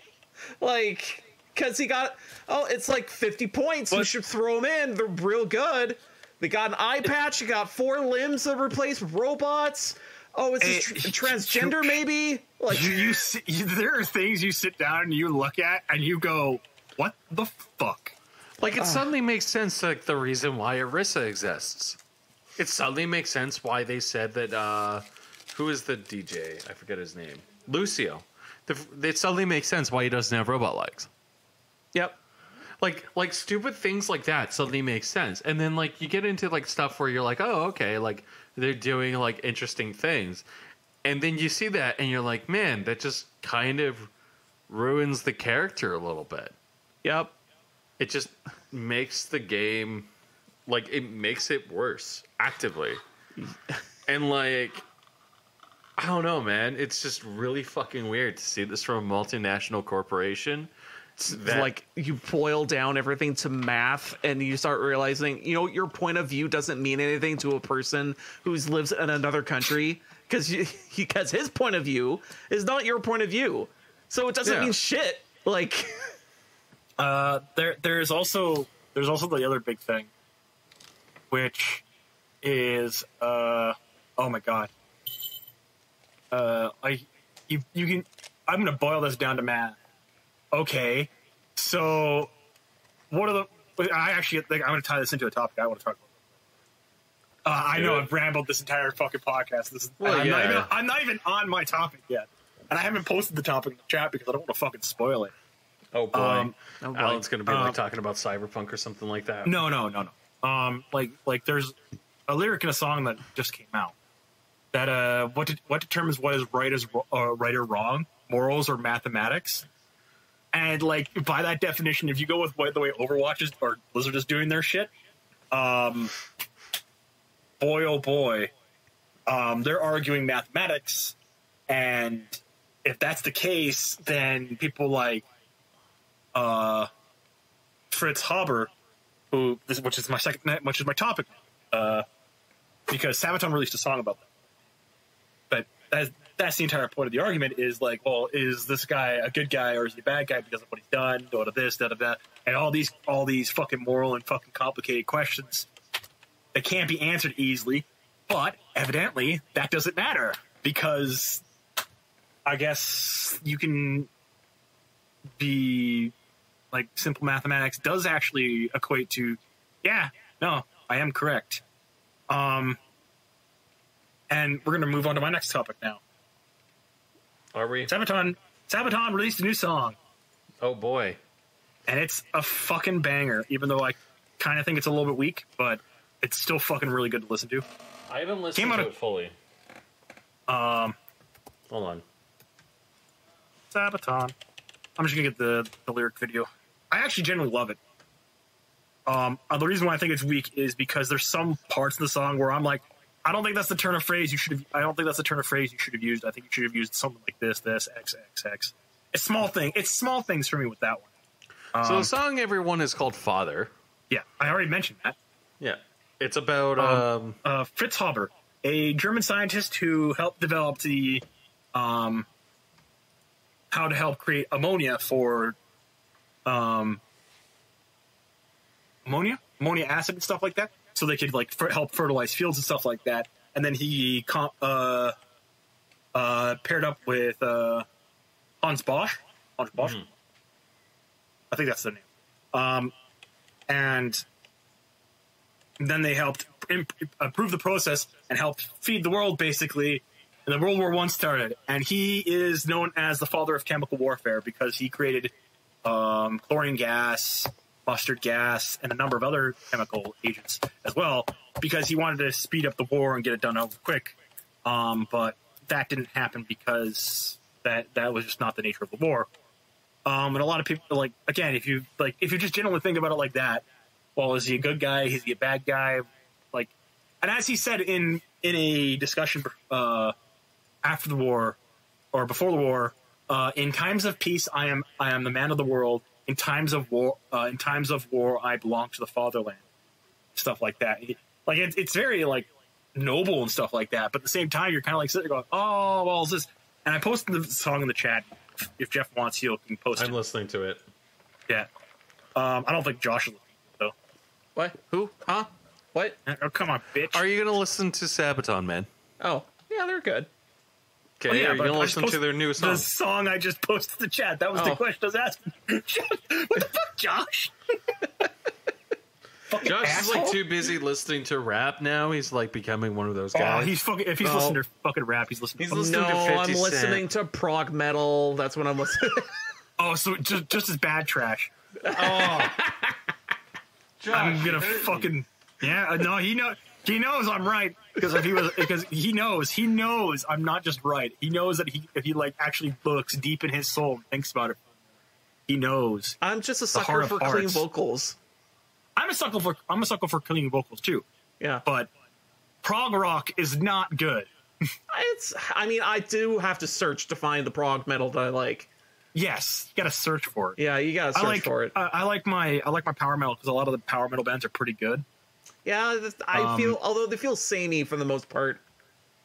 Like because he got oh it's like 50 points you should throw them in they're real good. They got an eye patch you got four limbs that replace robots. Oh it's a Eh, tr- you- transgender maybe? Like You, you, you, there are things you sit down and you look at and you go, "What the fuck?" Like Ah. it suddenly makes sense, like the reason why Orisa exists. It suddenly makes sense why they said that. uh Who is the DJ? I forget his name. Lucio. The, it suddenly makes sense why he doesn't have robot legs. yep Like like stupid things like that suddenly make sense, and then like you get into like stuff where you're like, oh okay, like they're doing like interesting things, and then you see that and you're like, man, that just kind of ruins the character a little bit. yep it just makes the game like it makes it worse actively. And like i don't know man. It's just really fucking weird to see this from a multinational corporation. That, like you boil down everything to math and you start realizing you know your point of view doesn't mean anything to a person who lives in another country because because his point of view is not your point of view. So it doesn't Yeah. mean shit. Like Uh, there, there's also there's also the other big thing, which is uh, oh my god, uh, I you you can I'm gonna boil this down to math. Okay, so what are the? I actually think I'm gonna tie this into a topic I want to talk about. Uh, I know I've rambled this entire fucking podcast. This is Well, I'm, not even, I'm not even on my topic yet, and I haven't posted the topic in the chat because I don't want to fucking spoil it. Oh boy um, oh boy. alan's gonna be Um, like talking about cyberpunk or something like that No, no, no, no. Um, like, like there's a lyric in a song that just came out that uh, what de- what determines what is right is uh, right or wrong, morals or mathematics. And like by that definition, if you go with what, the way Overwatch is or Blizzard is doing their shit, um, boy oh boy, um, they're arguing mathematics, and if that's the case, then people like uh, Fritz Haber who this, which is my second, which is my topic, uh, because Sabaton released a song about that. But that's, that's the entire point of the argument is like, well, is this guy a good guy or is he a bad guy because of what he's done, da da this, da da that, and all these all these fucking moral and fucking complicated questions that can't be answered easily. But evidently, that doesn't matter because I guess you can be like simple mathematics does actually equate to yeah no i am correct. Um and we're going to move on to my next topic now. Are we? Sabaton sabaton released a new song. Oh boy. And it's a fucking banger even though i kind of think it's a little bit weak but it's still fucking really good to listen to. I haven't listened Came out to of- it fully. Um hold on. Sabaton. I'm just gonna get the, the lyric video. I actually genuinely love it. Um, uh, the reason why I think it's weak is because there's some parts of the song where I'm like, I don't think that's the turn of phrase you should have. I don't think that's the turn of phrase you should have used. I think you should have used something like this, this, x, x, x. It's small thing. It's small things for me with that one. so Um, the song everyone is called father Yeah, I already mentioned that. yeah it's about Um, um uh, Fritz Haber, a German scientist who helped develop the um, how to help create ammonia for um, ammonia, ammonia acid and stuff like that, so they could like fer- help fertilize fields and stuff like that. And then he com- uh, uh, paired up with uh, Hans Bosch. Hans Bosch. I think that's the name. Um, and then they helped imp- improve the process and helped feed the world basically and the World War One started, and he is known as the father of chemical warfare because he created um, chlorine gas, mustard gas, and a number of other chemical agents as well because he wanted to speed up the war and get it done over quick. Um, but that didn't happen because that that was just not the nature of the war. Um, and a lot of people like again, if you like, if you just generally think about it like that, well, is he a good guy? Is he a bad guy? Like, and as he said in in a discussion uh, after the war or before the war, uh, in times of peace, I am I am the man of the world. In times of war, uh, in times of war, I belong to the fatherland. Stuff like that. Like it, it's very like noble and stuff like that. But at the same time, you're kind of like sitting there going, "Oh, well, is this?" And I posted the song in the chat. If Jeff wants, he'll can post I'm it. listening to it. Yeah. Um, I don't think Josh is listening though. What? Who? Huh? What? Oh, come on, bitch. Are you gonna listen to Sabaton, man? Oh, yeah, they're good. Oh, okay, Oh, yeah, are you but gonna listen to their new song? The song I just posted in the chat. That was the Oh. question I was asking. what the fuck, Josh? Fucking Josh is like too busy listening to rap now. He's like becoming one of those Oh, guys. he's fucking. If he's No. listening to fucking rap, he's listening. He's to listening no, to 50 I'm Cent. listening to prog metal. That's what I'm listening. Oh, so just just as bad trash. oh. Josh, I'm gonna you fucking yeah. No, he know he knows I'm right because if he was because he knows he knows I'm not just right. He knows that he if he like actually looks deep in his soul and thinks about it, he knows. I'm just a sucker for clean vocals. I'm a sucker for I'm a sucker for clean vocals too, Yeah, but prog rock is not good. it's. I mean, I do have to search to find the prog metal that I like. Yes, you gotta search for it. Yeah, you gotta search I like for it. I, I like my I like my power metal because a lot of the power metal bands are pretty good. Yeah, this- I um, feel although they feel samey for the most part.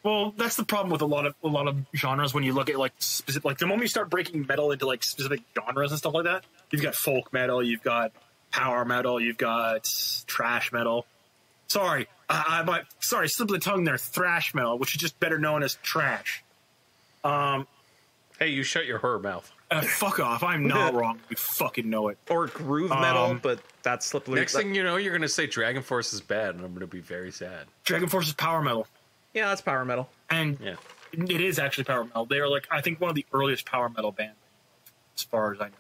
Well, that's the problem with a lot of a lot of genres when you look at like specific like the moment you start breaking metal into like specific genres and stuff like that. You've got folk metal, you've got power metal, you've got trash metal. Sorry, I, I might sorry slip of the tongue there. Thrash metal, which is just better known as trash. Hey, you shut your her mouth. Uh, fuck off! I'm not wrong. You fucking know it. Or groove metal, Um, but that's slippery. Next thing you know, you're gonna say DragonForce is bad, and I'm gonna be very sad. DragonForce is power metal, yeah, that's power metal. and Yeah. it is actually power metal. They are like I think one of the earliest power metal bands, as far as I know.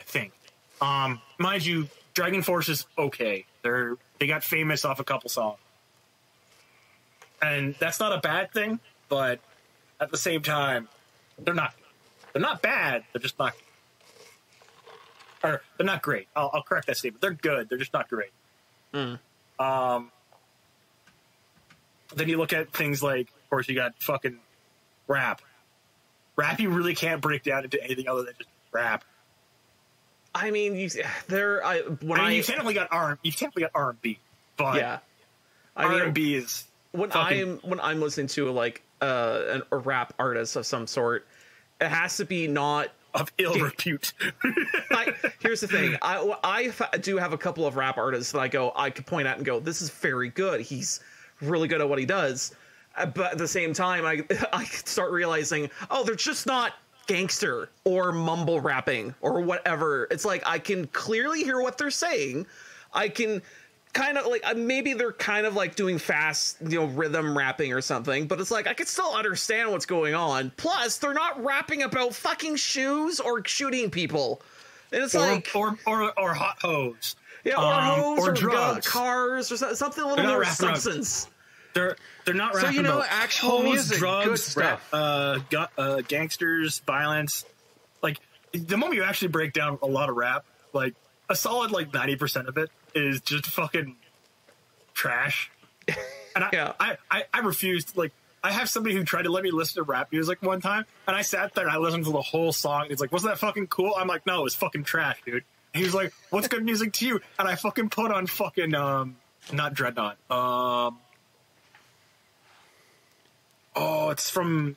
I think. Um, mind you, DragonForce is okay. They're they got famous off a couple songs, and that's not a bad thing. But at the same time, they're not. They're not bad. They're just not. Or they're not great. I'll, I'll correct that statement. They're good. They're just not great. Um. Then you look at things like, of course, you got fucking rap. Rap, you really can't break down into anything other than just rap. I mean, you there. I when I I, mean, you technically got R. You technically got R and B, but yeah. I R mean, and B is when I'm when I'm listening to like uh, an, a rap artist of some sort, it has to be not. of ill repute. I, here's the thing. I I do have a couple of rap artists that I go I could point at and go, this is very good. He's really good at what he does. Uh, But at the same time, I I start realizing, oh, they're just not gangster or mumble rapping or whatever. It's like I can clearly hear what they're saying. I can kind of like uh, maybe they're kind of like doing fast, you know, rhythm rapping or something, but it's like I can still understand what's going on. Plus, they're not rapping about fucking shoes or shooting people. And it's or, like or or or hot hose. yeah, or um, hose or or, drugs. cars or so- something a little more rapping substance. They're they're not So, you know, about actual hoes, music, drugs, good stuff. rap, uh, gu- uh, gangsters, violence. Like the moment you actually break down a lot of rap, like a solid like ninety percent of it is just fucking trash. And I, Yeah. I, I, I refused. Like I have somebody who tried to let me listen to rap music one time, and I sat there and I listened to the whole song. He's like, "Wasn't that fucking cool?" I'm like, "No, it's fucking trash, dude." And he was like, "What's good music to you?" And I fucking put on fucking um, not Dreadnought. Um, oh, it's from.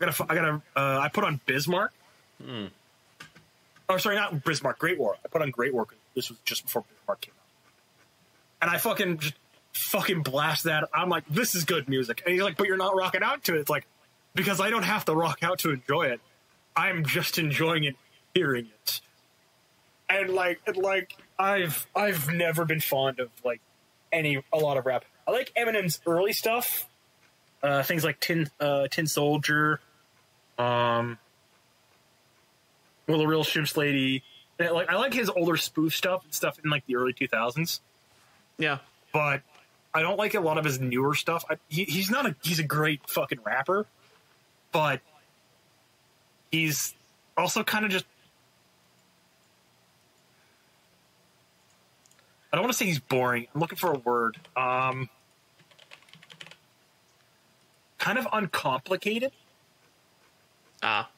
I gotta, I gotta, uh, I put on Bismarck. Oh, sorry, not Bismarck. Great War. I put on Great War. 'cause This was just before Bismarck came out, and I fucking just fucking blast that. I'm like, this is good music, and he's like, but you're not rocking out to it. It's like because I don't have to rock out to enjoy it. I'm just enjoying it, hearing it, and like, like, I've I've never been fond of like any a lot of rap. I like Eminem's early stuff. uh, things like Tin uh, Tin Soldier, um, Will the Real Slim Shady. And, like I like his older spoof stuff and stuff in like the early two thousands, Yeah. but I don't like a lot of his newer stuff. I, he, he's not a he's a great fucking rapper, but he's also kind of just. I don't want to say he's boring. I'm looking for a word. Um, kind of uncomplicated. Ah.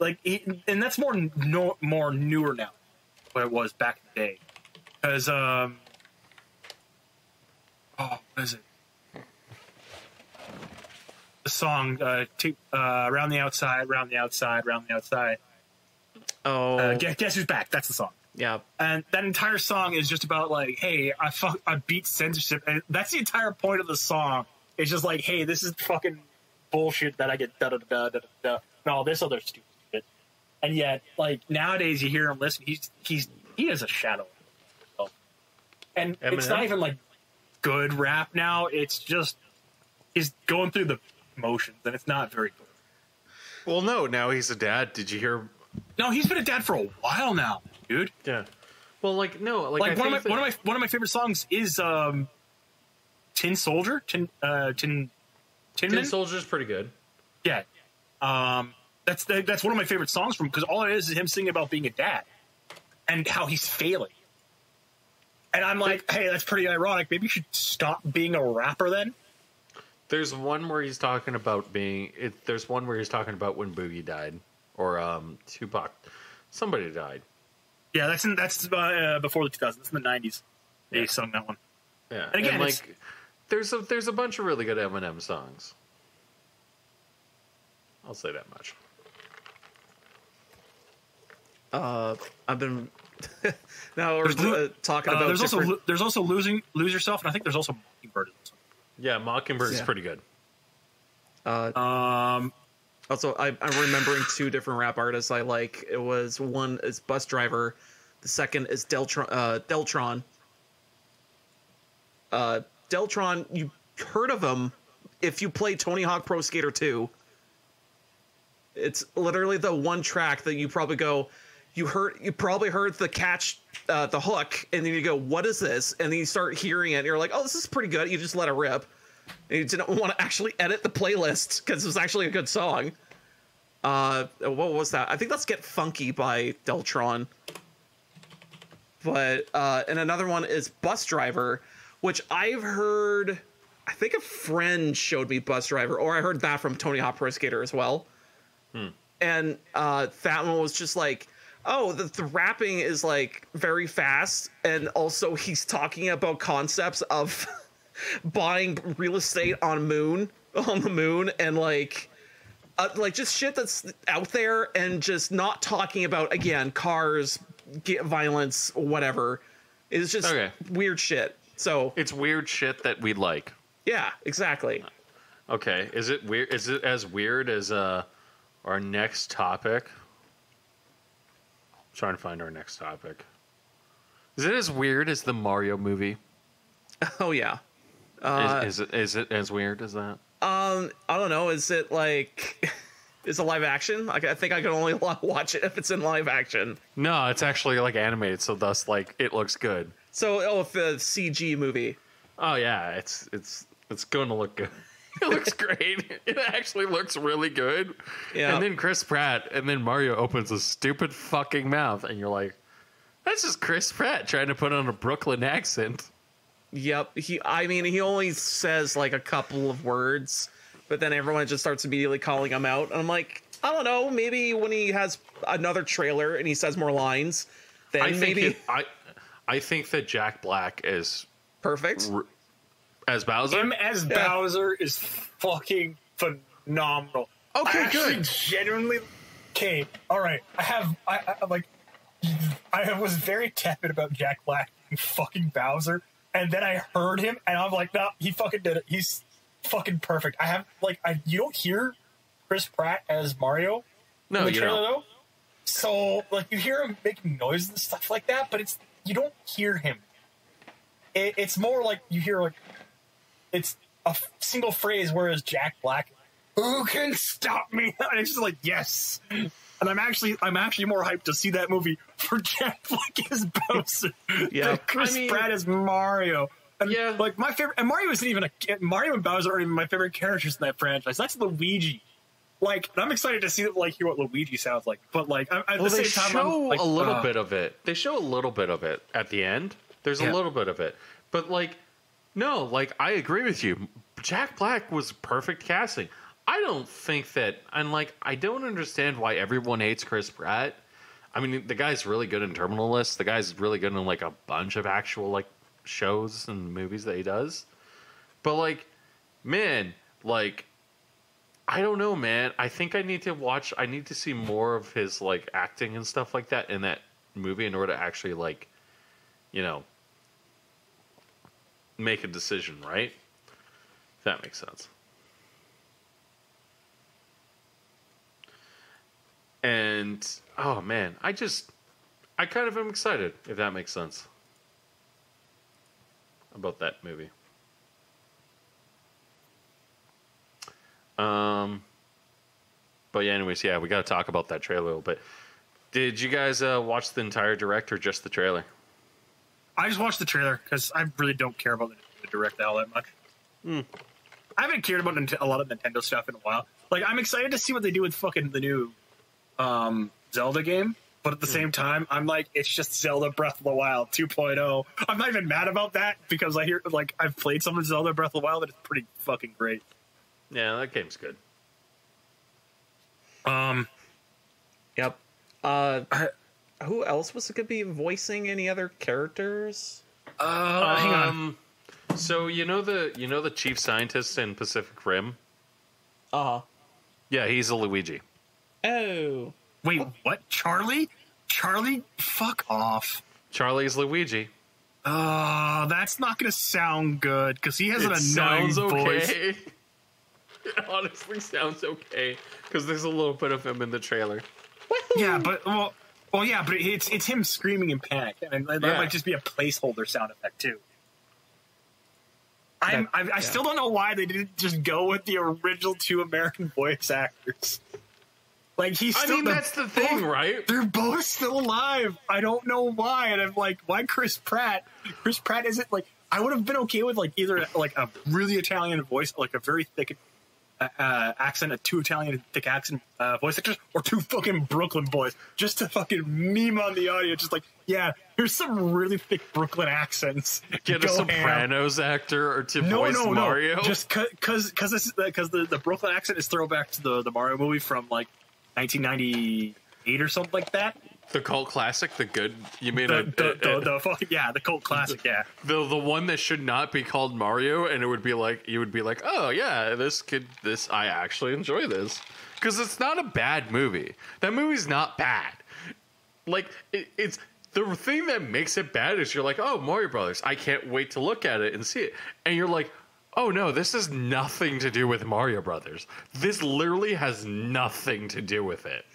Like, he, and that's more no, more newer now, what it was back in the day. Because, um, oh, what is it? The song, uh, to, uh, "Around the Outside, Round the Outside, Round the Outside." Oh. Uh, guess, guess who's back? That's the song. yeah. and that entire song is just about like, hey, I fuck, I beat censorship, and that's the entire point of the song. It's just like, hey, this is fucking bullshit that I get da da da da da and all this other stupid. And yet, like nowadays, you hear him listen. He's he's he is a shadow. of himself. And it's not even like good rap now. It's just he's going through the motions, and it's not very good. Well, no, now he's a dad. Did you hear? No, he's been a dad for a while now, dude. Yeah. Well, like no, like, like I one of think my that- one of my one of my favorite songs is um Tin Soldier, Tin uh Tin Tin, Tin Man? Soldier's pretty good. Yeah. Um that's that, that's one of my favorite songs from because all it is is him singing about being a dad and how he's failing. And I'm like, hey, that's pretty ironic. Maybe you should stop being a rapper then. There's one where he's talking about being. It, there's one where he's talking about when Boogie died, or um, Tupac. Somebody died. Yeah, that's in, that's uh, before the 2000s. That's in the 90s. They Yeah. sung that one. Yeah, And again, it's- like there's a there's a bunch of really good Eminem songs. I'll say that much. Uh, I've been now we're lo- uh, talking Uh, about there's also lo- there's also losing lose yourself, and I think there's also Mockingbird. in this Yeah, Mockingbird is Yeah. pretty good. uh. Um, also, I, I'm remembering two different rap artists I like. It was one is Bus Driver, the second is Deltron. Uh, Deltron. Uh, Deltron, you heard of him if you play Tony Hawk Pro Skater 2. It's literally the one track that you probably go, you heard, you probably heard the catch, uh, the hook, and then you go, "What is this?" And then you start hearing it, and you're like, "Oh, this is pretty good." You just let it rip. And you didn't want to actually edit the playlist because it was actually a good song. Uh, what was that? I think that's "Get Funky" by Deltron. But uh, and another one is "Bus Driver," which I've heard. I think a friend showed me "Bus Driver," or I heard that from Tony Pro Skater as well. And uh, that one was just like, oh, the, the rapping is like very fast, and also he's talking about concepts of buying real estate on moon on the moon and like uh, like just shit that's out there and just not talking about again cars get violence whatever it's just Okay. weird shit so It's weird shit that we like. yeah exactly Okay, is it weird? Is it as weird as uh our next topic? Trying to find our next topic. Is it as weird as the Mario movie? oh yeah uh, is, is it is it as weird as that? um i don't know is it like is it live action like i think i can only watch it if it's in live action No, it's actually like animated, so thus like it looks good. so oh if the cg movie Oh yeah, it's it's it's going to look good. it looks great. It actually looks really good. Yeah. And then Chris Pratt, and then Mario opens a stupid fucking mouth, and you're like, "That's just Chris Pratt trying to put on a Brooklyn accent." Yep. He I mean he only says like a couple of words, but then everyone just starts immediately calling him out. And I'm like, I don't know, maybe when he has another trailer and he says more lines, then I think maybe it- I I think that Jack Black is perfect. r- as Bowser. him as Bowser is fucking phenomenal. Okay, I good. Genuinely, okay, all right. I have, I, I I'm like, I was very tepid about Jack Black and fucking Bowser, and then I heard him, and I'm like, no, he fucking did it. He's fucking perfect. I have like, I you don't hear Chris Pratt as Mario no, the you trailer don't. though. So like you hear him making noises and stuff like that, but it's you don't hear him. It, it's more like you hear like it's a f- single phrase where is Jack Black? Who can stop me? And it's just like yes. And I'm actually I'm actually more hyped to see that movie for Jack Black as Bowser Yeah. Chris I mean- Pratt as Mario. And Yeah. like my favorite and Mario isn't even a Mario and Bowser aren't even my favorite characters in that franchise. That's Luigi. Like and I'm excited to see like hear what Luigi sounds like. But like at Well, the they same time, I'm, show like, a little uh, bit of it. They show a little bit of it at the end. There's Yeah. a little bit of it, but like, no, like I agree with you. Jack Black was perfect casting. I don't think that, and like, I don't understand why everyone hates Chris Pratt. I mean, the guy's really good in Terminal List. The guy's really good in like a bunch of actual like shows and movies that he does. But like, man, like I don't know, man. I think I need to watch. I need to see more of his like acting and stuff like that in that movie in order to actually like, you know, make a decision. Right? If that makes sense. And oh man, I just, I kind of am excited. If that makes sense. About that movie. Um, but yeah, anyways, yeah, we got to talk about that trailer a little bit. Did you guys uh, watch the entire direct or just the trailer? I just watched the trailer because I really don't care about the, the direct all that much. Hmm. I haven't cared about a lot of Nintendo stuff in a while. Like, I'm excited to see what they do with fucking the new um, Zelda game, but at the same time, I'm like, it's just Zelda Breath of the Wild 2.0. I'm not even mad about that because I hear like I've played some of Zelda Breath of the Wild and it's pretty fucking great. Yeah, that game's good. Um, Yep. Uh, who else was going to be voicing any other characters? uh, hang on. Um, so you know the you know the chief scientist in Pacific Rim? Uh huh. Yeah, he's a Luigi. Oh. Wait, what? Charlie? Charlie? Fuck off. Charlie's Luigi. Uh, that's not gonna sound good because he has an It annoying sounds voice. it honestly sounds okay because there's a little bit of him in the trailer. Yeah, but well, well, yeah, but it's it's him screaming in panic, and that Yeah. might just be a placeholder sound effect too. I'm, I, I yeah. still don't know why they didn't just go with the original two American voice actors. Like he's I still mean, they're that's the thing, both- right? They're both still alive. I don't know why, and I'm like, why Chris Pratt? Chris Pratt isn't like I would have been okay with like either like a really Italian voice, like a very thick uh, uh, accent, a two Italian thick accent uh, voice actors, or two fucking Brooklyn boys, just to fucking meme on the audio, just like, yeah, here's some really thick Brooklyn accents. Get a Go ham. Sopranos actor or to No, voice no, Mario. no. Just because because this because the, the Brooklyn accent is throwback to the the Mario movie from like 1998 or something like that. The cult classic, the good. You mean The a, the, a- the, a- the yeah, the cult classic, yeah. the the one that should not be called Mario, and it would be like you would be like, oh yeah, this could this I actually enjoy this because it's not a bad movie. That movie's not bad. Like it, it's the thing that makes it bad is you're like, oh Mario Brothers, I can't wait to look at it and see it, and you're like. Oh no, this has nothing to do with Mario Brothers. This literally has nothing to do with it.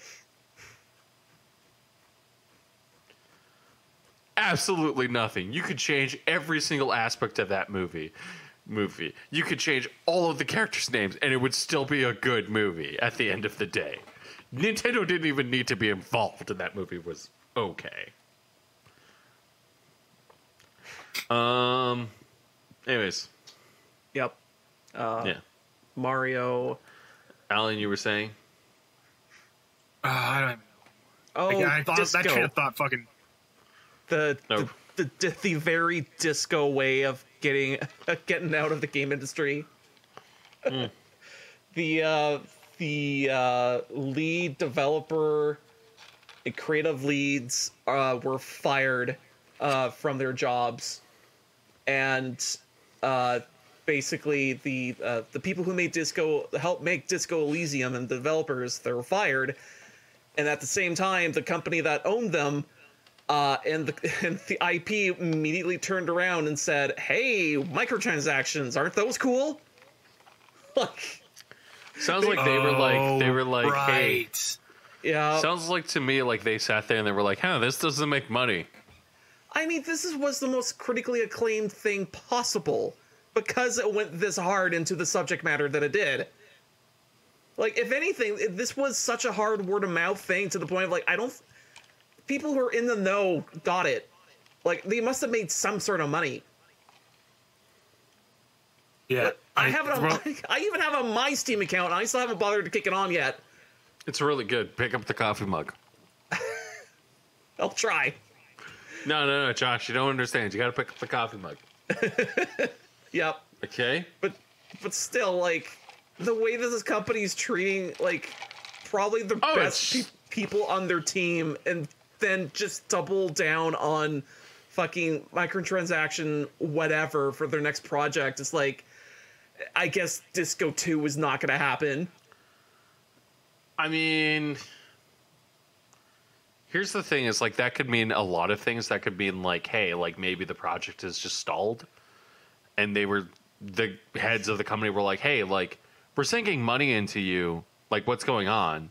Absolutely nothing. You could change every single aspect of that movie. Movie. You could change all of the characters' names, and it would still be a good movie at the end of the day. Nintendo didn't even need to be involved, and that movie was okay. Um. Anyways, Yep. Uh, yeah. Mario. Alan, you were saying? Uh, I don't even Oh, know. I thought disco. that train of thought fucking the, Nope. the, the the very disco way of getting getting out of the game industry. the uh, the uh, lead developer and creative leads uh, were fired uh, from their jobs, and uh, basically the uh, the people who made disco helped make Disco Elysium and the developers they were fired, and at the same time the company that owned them uh, and the and the IP immediately turned around and said, "Hey, microtransactions, aren't those cool?" like, Sounds like they were like they were like, hey. yeah. Sounds like to me like they sat there and they were like, huh, this doesn't make money. I mean, this is, was the most critically acclaimed thing possible. because it went this hard into the subject matter that it did. Like, if anything, this was such a hard word of mouth thing to the point of like, I don't. People who are in the know got it. Like, they must have made some sort of money. Yeah, I have it on. I even have a my Steam account. And I still haven't bothered to kick it on yet. It's really good. Pick up the coffee mug. I'll try. No, no, no, Josh, you don't understand. You got to pick up the coffee mug. Yep. Okay? But but still, like the way that this company is treating like probably the Oh, best pe- people on their team, and then just double down on fucking microtransaction whatever for their next project. It's like, I guess Disco Two was not going to happen. I mean, here's the thing: is like that could mean a lot of things. That could mean like, hey, like maybe the project is just stalled, and they were the heads of the company were like, hey, like we're sinking money into you. Like, what's going on?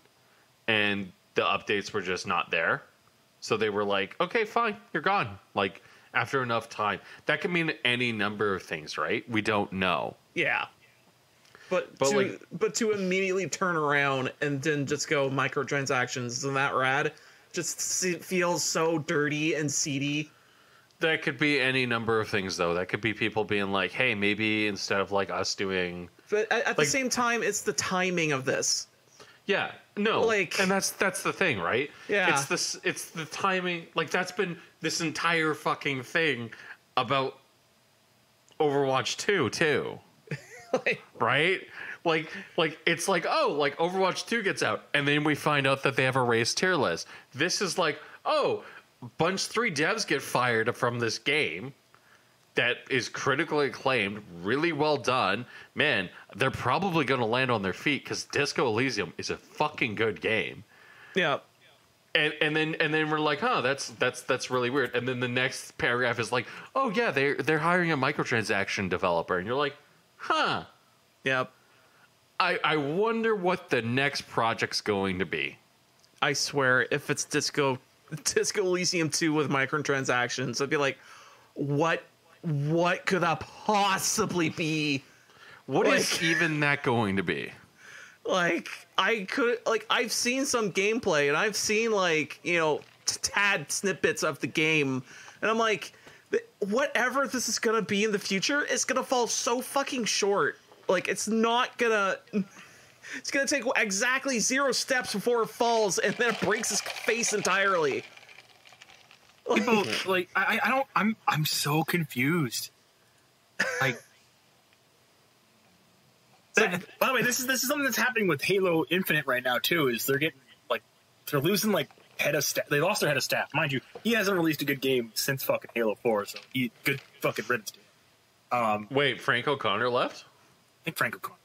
And the updates were just not there, so they were like, okay, fine, you're gone. Like after enough time, that could mean any number of things, right? We don't know. Yeah. But, But, to like- but to immediately turn around and then just go microtransactions isn't that rad? Just feels so dirty and seedy. That could be any number of things, though. That could be people being like, "Hey, maybe instead of like us doing, But at, at the same time, it's the timing of this. yeah, no, Like- and that's that's the thing, right? Yeah. it's this, it's the timing. Like that's been this entire fucking thing about Overwatch Two, too, like, right? Like, like it's like, oh, like Overwatch Two gets out, and then we find out that they have a race tier list. This is like, oh, Bunch Three devs get fired from this game. That is critically acclaimed, really well done. Man, they're probably going to land on their feet because Disco Elysium is a fucking good game. yeah. And and then and then we're like, huh, that's that's that's really weird. And then the next paragraph is like, oh yeah, they they're hiring a microtransaction developer, and you're like, huh. Yep. I I wonder what the next project's going to be. I swear, if it's Disco Disco Elysium 2 with microtransactions, I'd be like, what what could that possibly be? What is Like- even that going to be? Like I could like I've seen some gameplay and I've seen like, you know, tad snippets of the game and I'm like whatever this is going to be in the future is going to fall so fucking short. Like it's not going to it's going to take exactly 0 steps before it falls and then it breaks his face entirely. People like I, I don't I'm I'm so confused. Like that, by the way, this is this is something that's happening with Halo Infinite right now too. Is they're getting like they're losing like head of staff. They lost their head of staff, mind you. He hasn't released a good game since fucking Halo Four, so he good fucking riddance. to. Um, Wait, Frank O'Connor left? I think Frank O'Connor,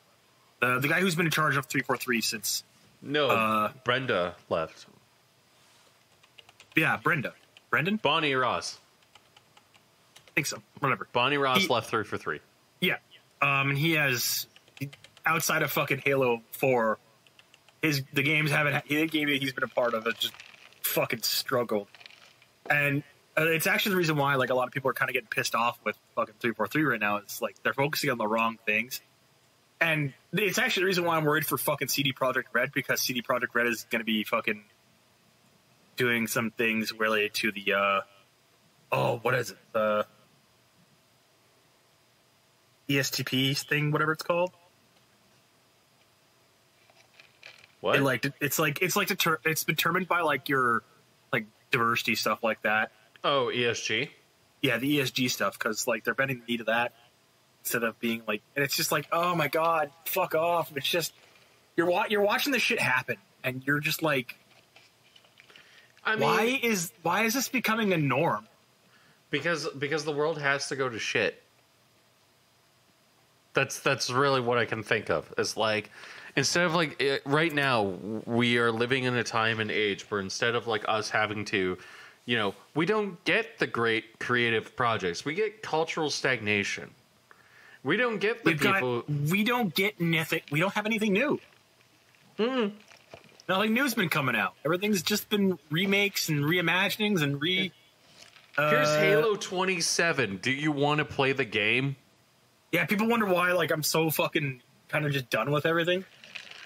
the the guy who's been in charge of three four three since No, Uh, Brenda left. yeah Brenda Brendan Bonnie Ross. I think so whatever Bonnie Ross He- left three for three. Yeah. Um, and he has outside of fucking Halo Four, his the games haven't the game that he's been a part of has just fucking struggled, and uh, it's actually the reason why like a lot of people are kind of getting pissed off with fucking three four three right now. It's like they're focusing on the wrong things, and it's actually the reason why I'm worried for fucking CD Projekt Red because CD Projekt Red is going to be fucking doing some things related to the uh oh what is it the ESTP thing, whatever it's called. What? It like it's like it's like deter- it's determined by like your like diversity stuff like that. oh, ESG. Yeah, the ESG stuff because like they're bending the knee to that instead of being like, and it's just like, oh my god, fuck off. It's just you're wa- you're watching this shit happen, and you're just like, I mean, why is why is this becoming a norm? because because the world has to go to shit. That's that's really what I can think of. Is like instead of like it, right now we are living in a time and age where instead of like us having to, you know, we don't get the great creative projects. We get cultural stagnation. We don't get the We've people. got we don't get nothing. We don't have anything new. Nothing new's been coming out. Everything's just been remakes and reimaginings and re. Here's uh, Halo 27. Do you want to play the game? Yeah, people wonder why like I'm so fucking kind of just done with everything.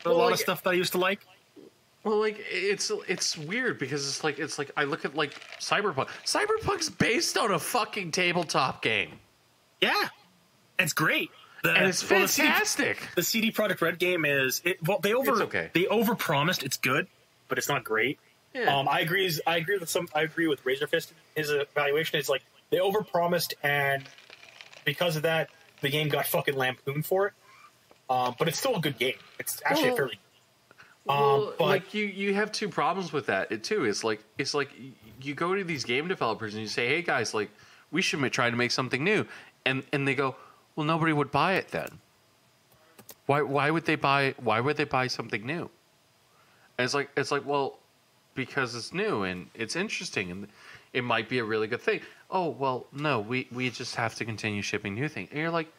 A lot like- of stuff that I used to like. Well, like it's it's weird because it's like it's like I look at like Cyberpunk. Cyberpunk's based on a fucking tabletop game, Yeah, it's great. The, and it's well, the CD fantastic. the CD Projekt Red game is it, well they over It's okay. they over promised it's good, but it's not great. Yeah. Um, I agree. I agree with some. I agree with Razorfist. His evaluation is like they over promised, and because of that, the game got fucking lampooned for it. Um, but it's still a good game. It's actually Well, a fairly. Well, Um, but- like you, you have two problems with that it, too. It's like it's like you go to these game developers and you say, "Hey guys, like we should ma- try to make something new," and and they go, "Well, nobody would buy it then. Why why would they buy Why would they buy something new?" And it's like it's like well, because it's new and it's interesting and it might be a really good thing. Oh well, no, we we just have to continue shipping new things. And you're like,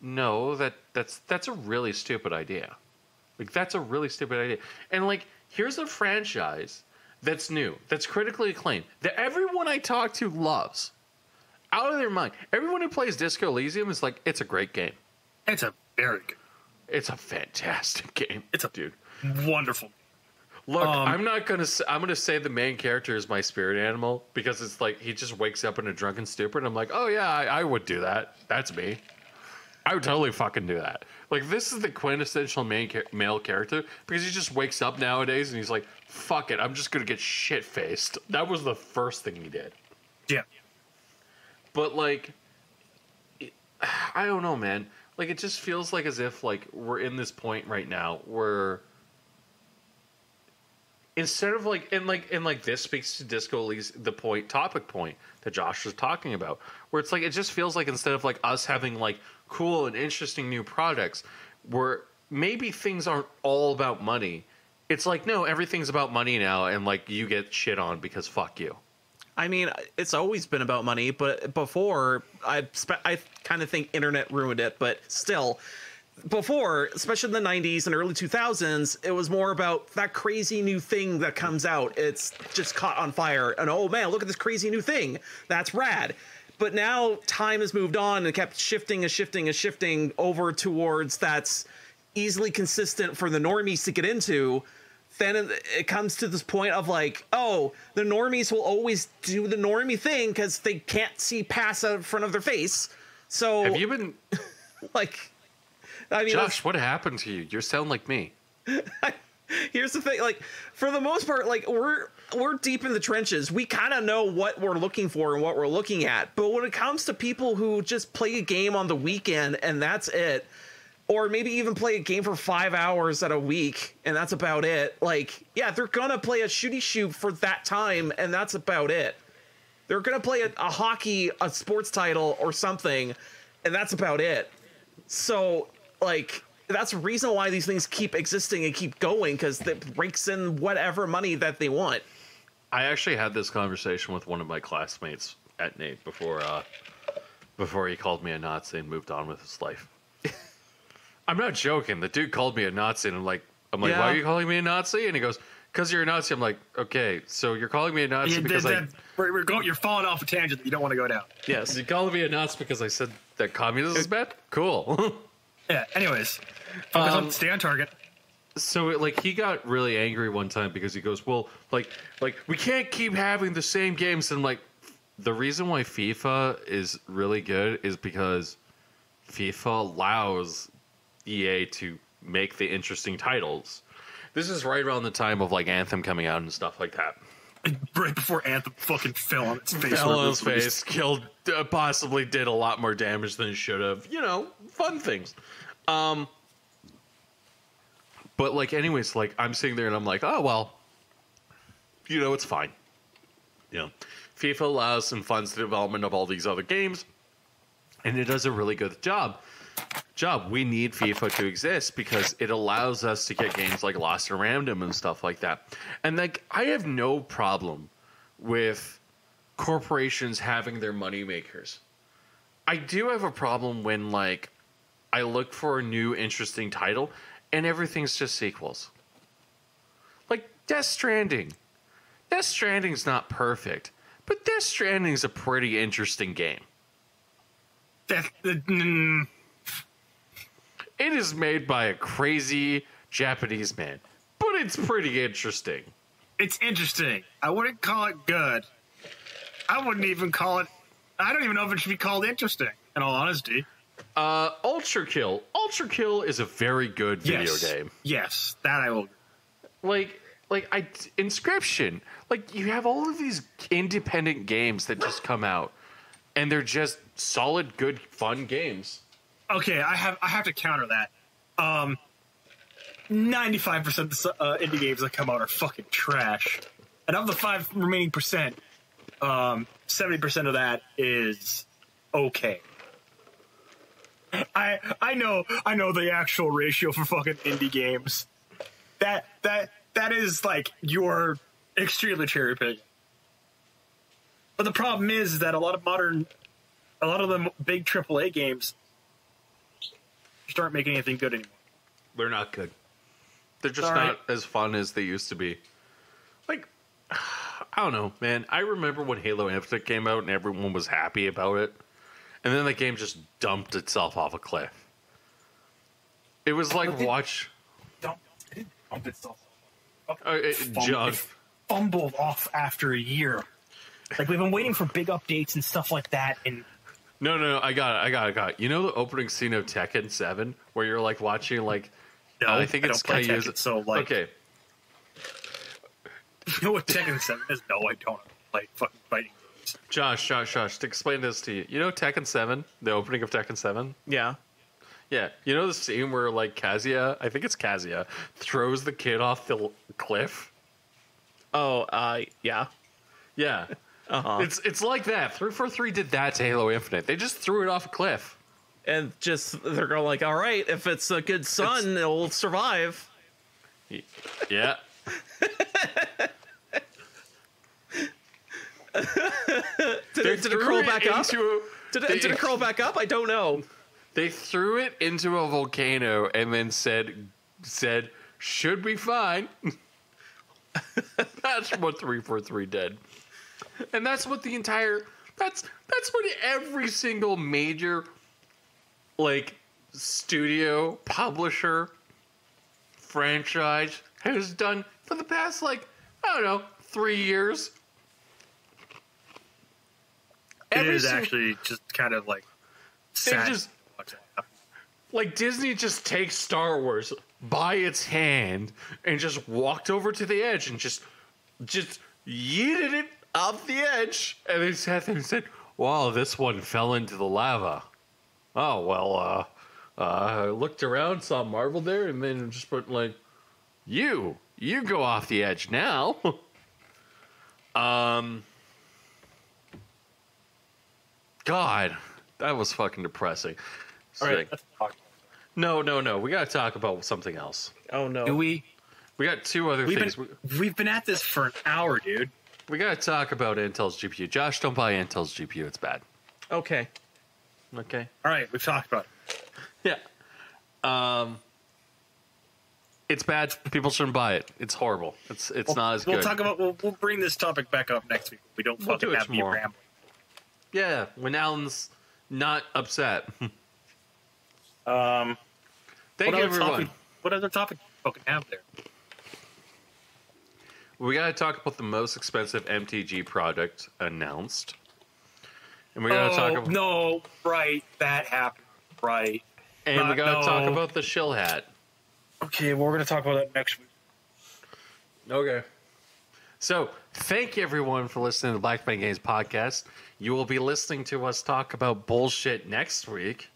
no, that that's that's a really stupid idea. Like that's a really stupid idea. And like here's a franchise that's new, that's critically acclaimed, that everyone I talk to loves. Out of their mind. Everyone who plays Disco Elysium is like, it's a great game. It's a very good, It's a fantastic game. It's a- dude. wonderful. Look, Um, I'm not gonna. Say, I'm gonna say the main character is my spirit animal because it's like he just wakes up in a drunken stupor, and I'm like, oh yeah, I, I would do that. That's me. I would totally fucking do that. Like this is the quintessential main char- male character because he just wakes up nowadays and he's like, fuck it, I'm just gonna get shit faced. That was the first thing he did. Yeah, But like, it, I don't know, man. Like it just feels like as if like we're in this point right now where instead of like and like and like this speaks to disco Elysium, the point topic point that Josh was talking about, where it's like it just feels like instead of like us having like cool and interesting new products, where maybe things aren't all about money. It's like no, everything's about money now, and like you get shit on because fuck you. I mean, it's always been about money, but before I spe- I kind of think internet ruined it, but still before, especially in the 90s and early 2000s, it was more about that crazy new thing that comes out. It's just caught on fire and oh man, look at this crazy new thing. That's rad. But now time has moved on and kept shifting and shifting and shifting over towards that's easily consistent for the normies to get into then it- comes to this point of like, oh, the normies will always do the normie thing because they can't see past out in front of their face. So, Have you been, like, I mean, Josh? What happened to you? You sound like me. here's the thing: like, for the most part, like we're we're deep in the trenches. We kind of know what we're looking for and what we're looking at. But when it comes to people who just play a game on the weekend and that's it, or maybe even play a game for five hours at a week and that's about it. Like, yeah, they're gonna play a shooty shoot for that time and that's about it. They're gonna play a, a hockey, a sports title or something, and that's about it. So, like, that's the reason why these things keep existing and keep going because it breaks in whatever money that they want. I actually had this conversation with one of my classmates at Nate before uh, before he called me a Nazi and moved on with his life. I'm not joking. The dude called me a Nazi, and I'm like, I'm like, Yeah. why are you calling me a Nazi? And he goes, because you're a Nazi. I'm like, okay, so you're calling me a Nazi Yeah, because that- I. that- we're, we're going, you're falling off a tangent that you don't want to go down. Yes. You calling me a Nazi because I said that communism is bad? Cool. Yeah. Anyways, focus Um, on stay on target. so like he got really angry one time because he goes, "Well, like like we can't keep having the same games." And I'm like, the reason why FIFA is really good is because FIFA allows EA to make the interesting titles. This is right around the time of like Anthem coming out and stuff like that. Right before Anthem fucking fell on its face. Fell on his face, killed, uh, possibly did a lot more damage than it should have. You know, fun things. Um, but like, anyways, like I'm sitting there and I'm like, oh well, you know, it's fine. You know, FIFA allows and funds the development of all these other games, and it does a really good job. Job. We need FIFA to exist because it allows us to get games like Lost in Random and stuff like that. And like, I have no problem with corporations having their money makers. I do have a problem when like I look for a new interesting title and everything's just sequels. Like Death Stranding. Death Stranding's not perfect, but Death Stranding's a pretty interesting game. That- mm, It is made by a crazy Japanese man, but it's pretty interesting. It's interesting. I wouldn't call it good. I wouldn't even call it. I don't even know if it should be called interesting. In all honesty, Uh, Ultra Kill. Ultra Kill is a very good video yes, game. Yes, that I will. like like I Inscription. Like you have all of these independent games that just come out, and they're just solid, good, fun games. Okay, I have I have to counter that. Um, ninety five percent of the uh, indie games that come out are fucking trash, and of the five remaining percent, um, seventy percent of that is okay. I I know I know the actual ratio for fucking indie games. That that that is like your extremely cherry pick. But the problem is that a lot of modern, a lot of the big AAA games just aren't making anything good anymore. They're not good. They're just All not as fun as they used to be. Like I don't know, man. I remember when Halo Infinite came out and everyone was happy about it. And then the game just dumped itself off a cliff. It was like did- watch Don't it didn't itself. uh, it, Fum- John. it fumbled off after a year. Like we've been waiting for big updates and stuff like that, and No, no, no, I got it. I got it. I got it. You know the opening scene of Tekken 7 where you're like watching like no, I think it's don't play Caillou's- Tekken, so like, Okay. you know what Tekken Seven is? No, I don't like fucking fighting games. Josh, Josh, Josh, to explain this to you. You know Tekken 7, the opening of Tekken 7? Yeah. Yeah. You know the scene where like Kazuya, I think it's Kazuya, throws the kid off the l- cliff? Oh, uh, yeah. Yeah. Uh-huh. It's it's like that. 343 did that to Halo Infinite. They just threw it off a cliff. and just they're going like, all right, if it's a good son, it'll survive. Yeah. Did it, did it curl back up? a- Did it, they- did it curl back up? I don't know. They threw it into a volcano and then said said should be fine. that's what 343 did. And that's what the entire that's that's what every single major like studio, publisher, franchise has done for the past like I don't know, 3 years. It is sing- actually just kind of like They sad. just- to watch that happen. like Disney just takes Star Wars by its hand and just walked over to the edge and just just yeeted it off the edge and they sat there and said, Wow, this one fell into the lava. Oh well uh uh I looked around, saw Marvel there, and then just put like you, you go off the edge now. um God, that was fucking depressing. All right, Sick. let's talk. No, no, no. We got to talk about something else. Oh no. Do we? We got two other We've things. been we've been at this for an hour, dude. We, we got to talk about Intel's GPU. Josh, don't buy Intel's GPU. It's bad. Okay. Okay. All right, we've talked about it. Yeah. Um. It's bad. People shouldn't buy it. It's horrible. It's it's not as we'll good. talk about. We'll, we'll bring this topic back up next week. We don't We'll fucking do it have me tomorrow. ramble. yeah, when Alan's not upset. Um, Thank what you, other everyone. topic? What other topic do you fucking have there? We got to talk about the most expensive MTG product announced, and we got to oh, talk about no, right? That happened, right? and we uh, got to talk about the shill hat. Okay, well, we're gonna talk about that next week. Okay. So, thank everyone for listening to the Black Mind Games podcast. You will be listening to us talk about bullshit next week.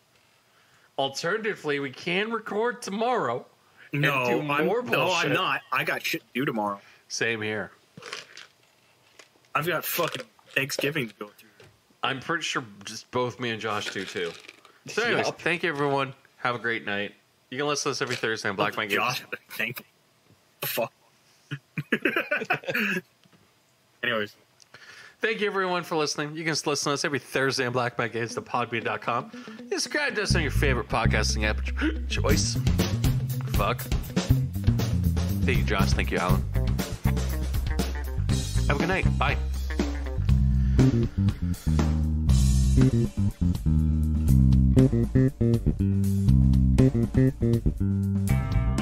Alternatively, we can record tomorrow. No, do I'm, more no. I'm not. I got shit to do tomorrow. Same here. I've got fucking Thanksgiving to go through. I'm pretty sure just both me and Josh do too. So, anyways, Yup. thank you everyone. Have a great night. You can listen to us every Thursday on Black Mind Games. Josh, thank the fuck. Anyways, Thank you everyone for listening. You can listen to us every Thursday on blackmindgames.podbean.com. You subscribe to us on your favorite podcasting app choice. Fuck. Thank you, Josh. Thank you, Alan. Have a good night. Bye. Thank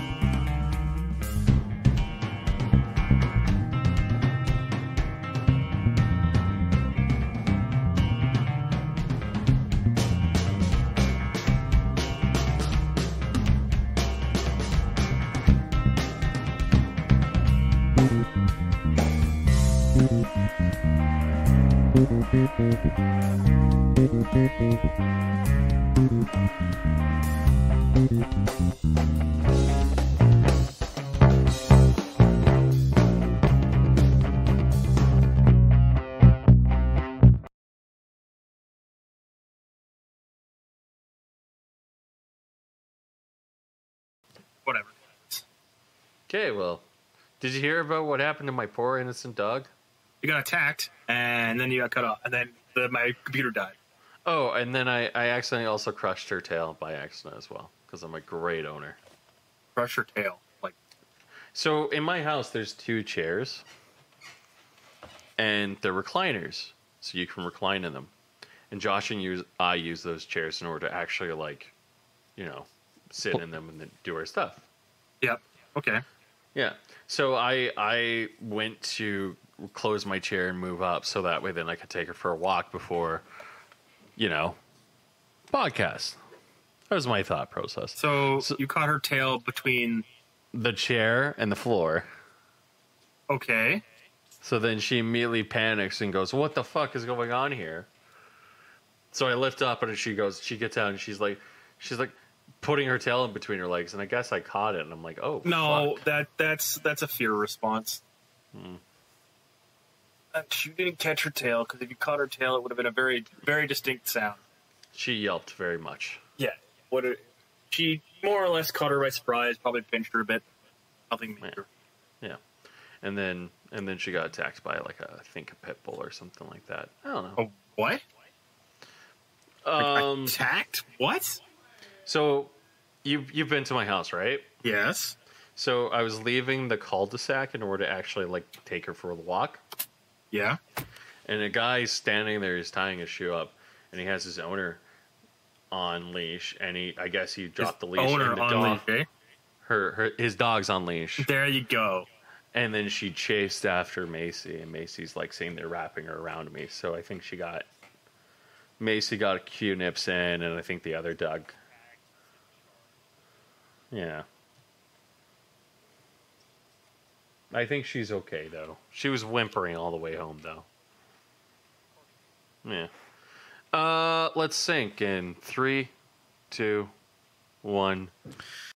Whatever. Okay, well, did you hear about what happened to my poor innocent dog? You got attacked, and then you got cut off, and then the, my computer died. Oh, and then I, I accidentally also crushed her tail by accident as well because I'm a great owner. Crush her tail. Like, So in my house, there's two chairs, and they're recliners, so you can recline in them. And Josh and use I use those chairs in order to actually like, you know, sit in them and then do our stuff. yep. Okay. Yeah. So I I went to close my chair and move up so that way then I could take her for a walk before, you know, podcast. That was my thought process. So, So- you caught her tail between. The chair and the floor. Okay. So then she immediately panics and goes, "What the fuck is going on here?" So I lift up and she goes, she gets out and she's like, she's like putting her tail in between her legs, and I guess I caught it, and I'm like, "Oh No, fuck." that that's that's a fear response. Hmm. She didn't catch her tail because if you caught her tail, it would have been a very very distinct sound. she yelped very much." Yeah. What? She more or less caught her by surprise. Probably pinched her a bit. Nothing major. Yeah, and then and then she got attacked by like a, I think a pit bull or something like that. I don't know. Oh, what? Um, Attacked? What? so you you've been to my house, right? Yes. So I was leaving the cul-de-sac in order to actually like take her for a walk. Yeah. and a guy's standing there he's tying his shoe up and he has his owner on leash and he i guess he dropped the leash Owner the on dog leash. Eh? her, her his dog's on leash There you go. and then she chased after macy and macy's like saying they're wrapping her around me so i think she got macy got a q nips in and i think the other dog yeah I think she's okay though. She was whimpering all the way home though. Yeah. Uh, let's sync in three, two, one.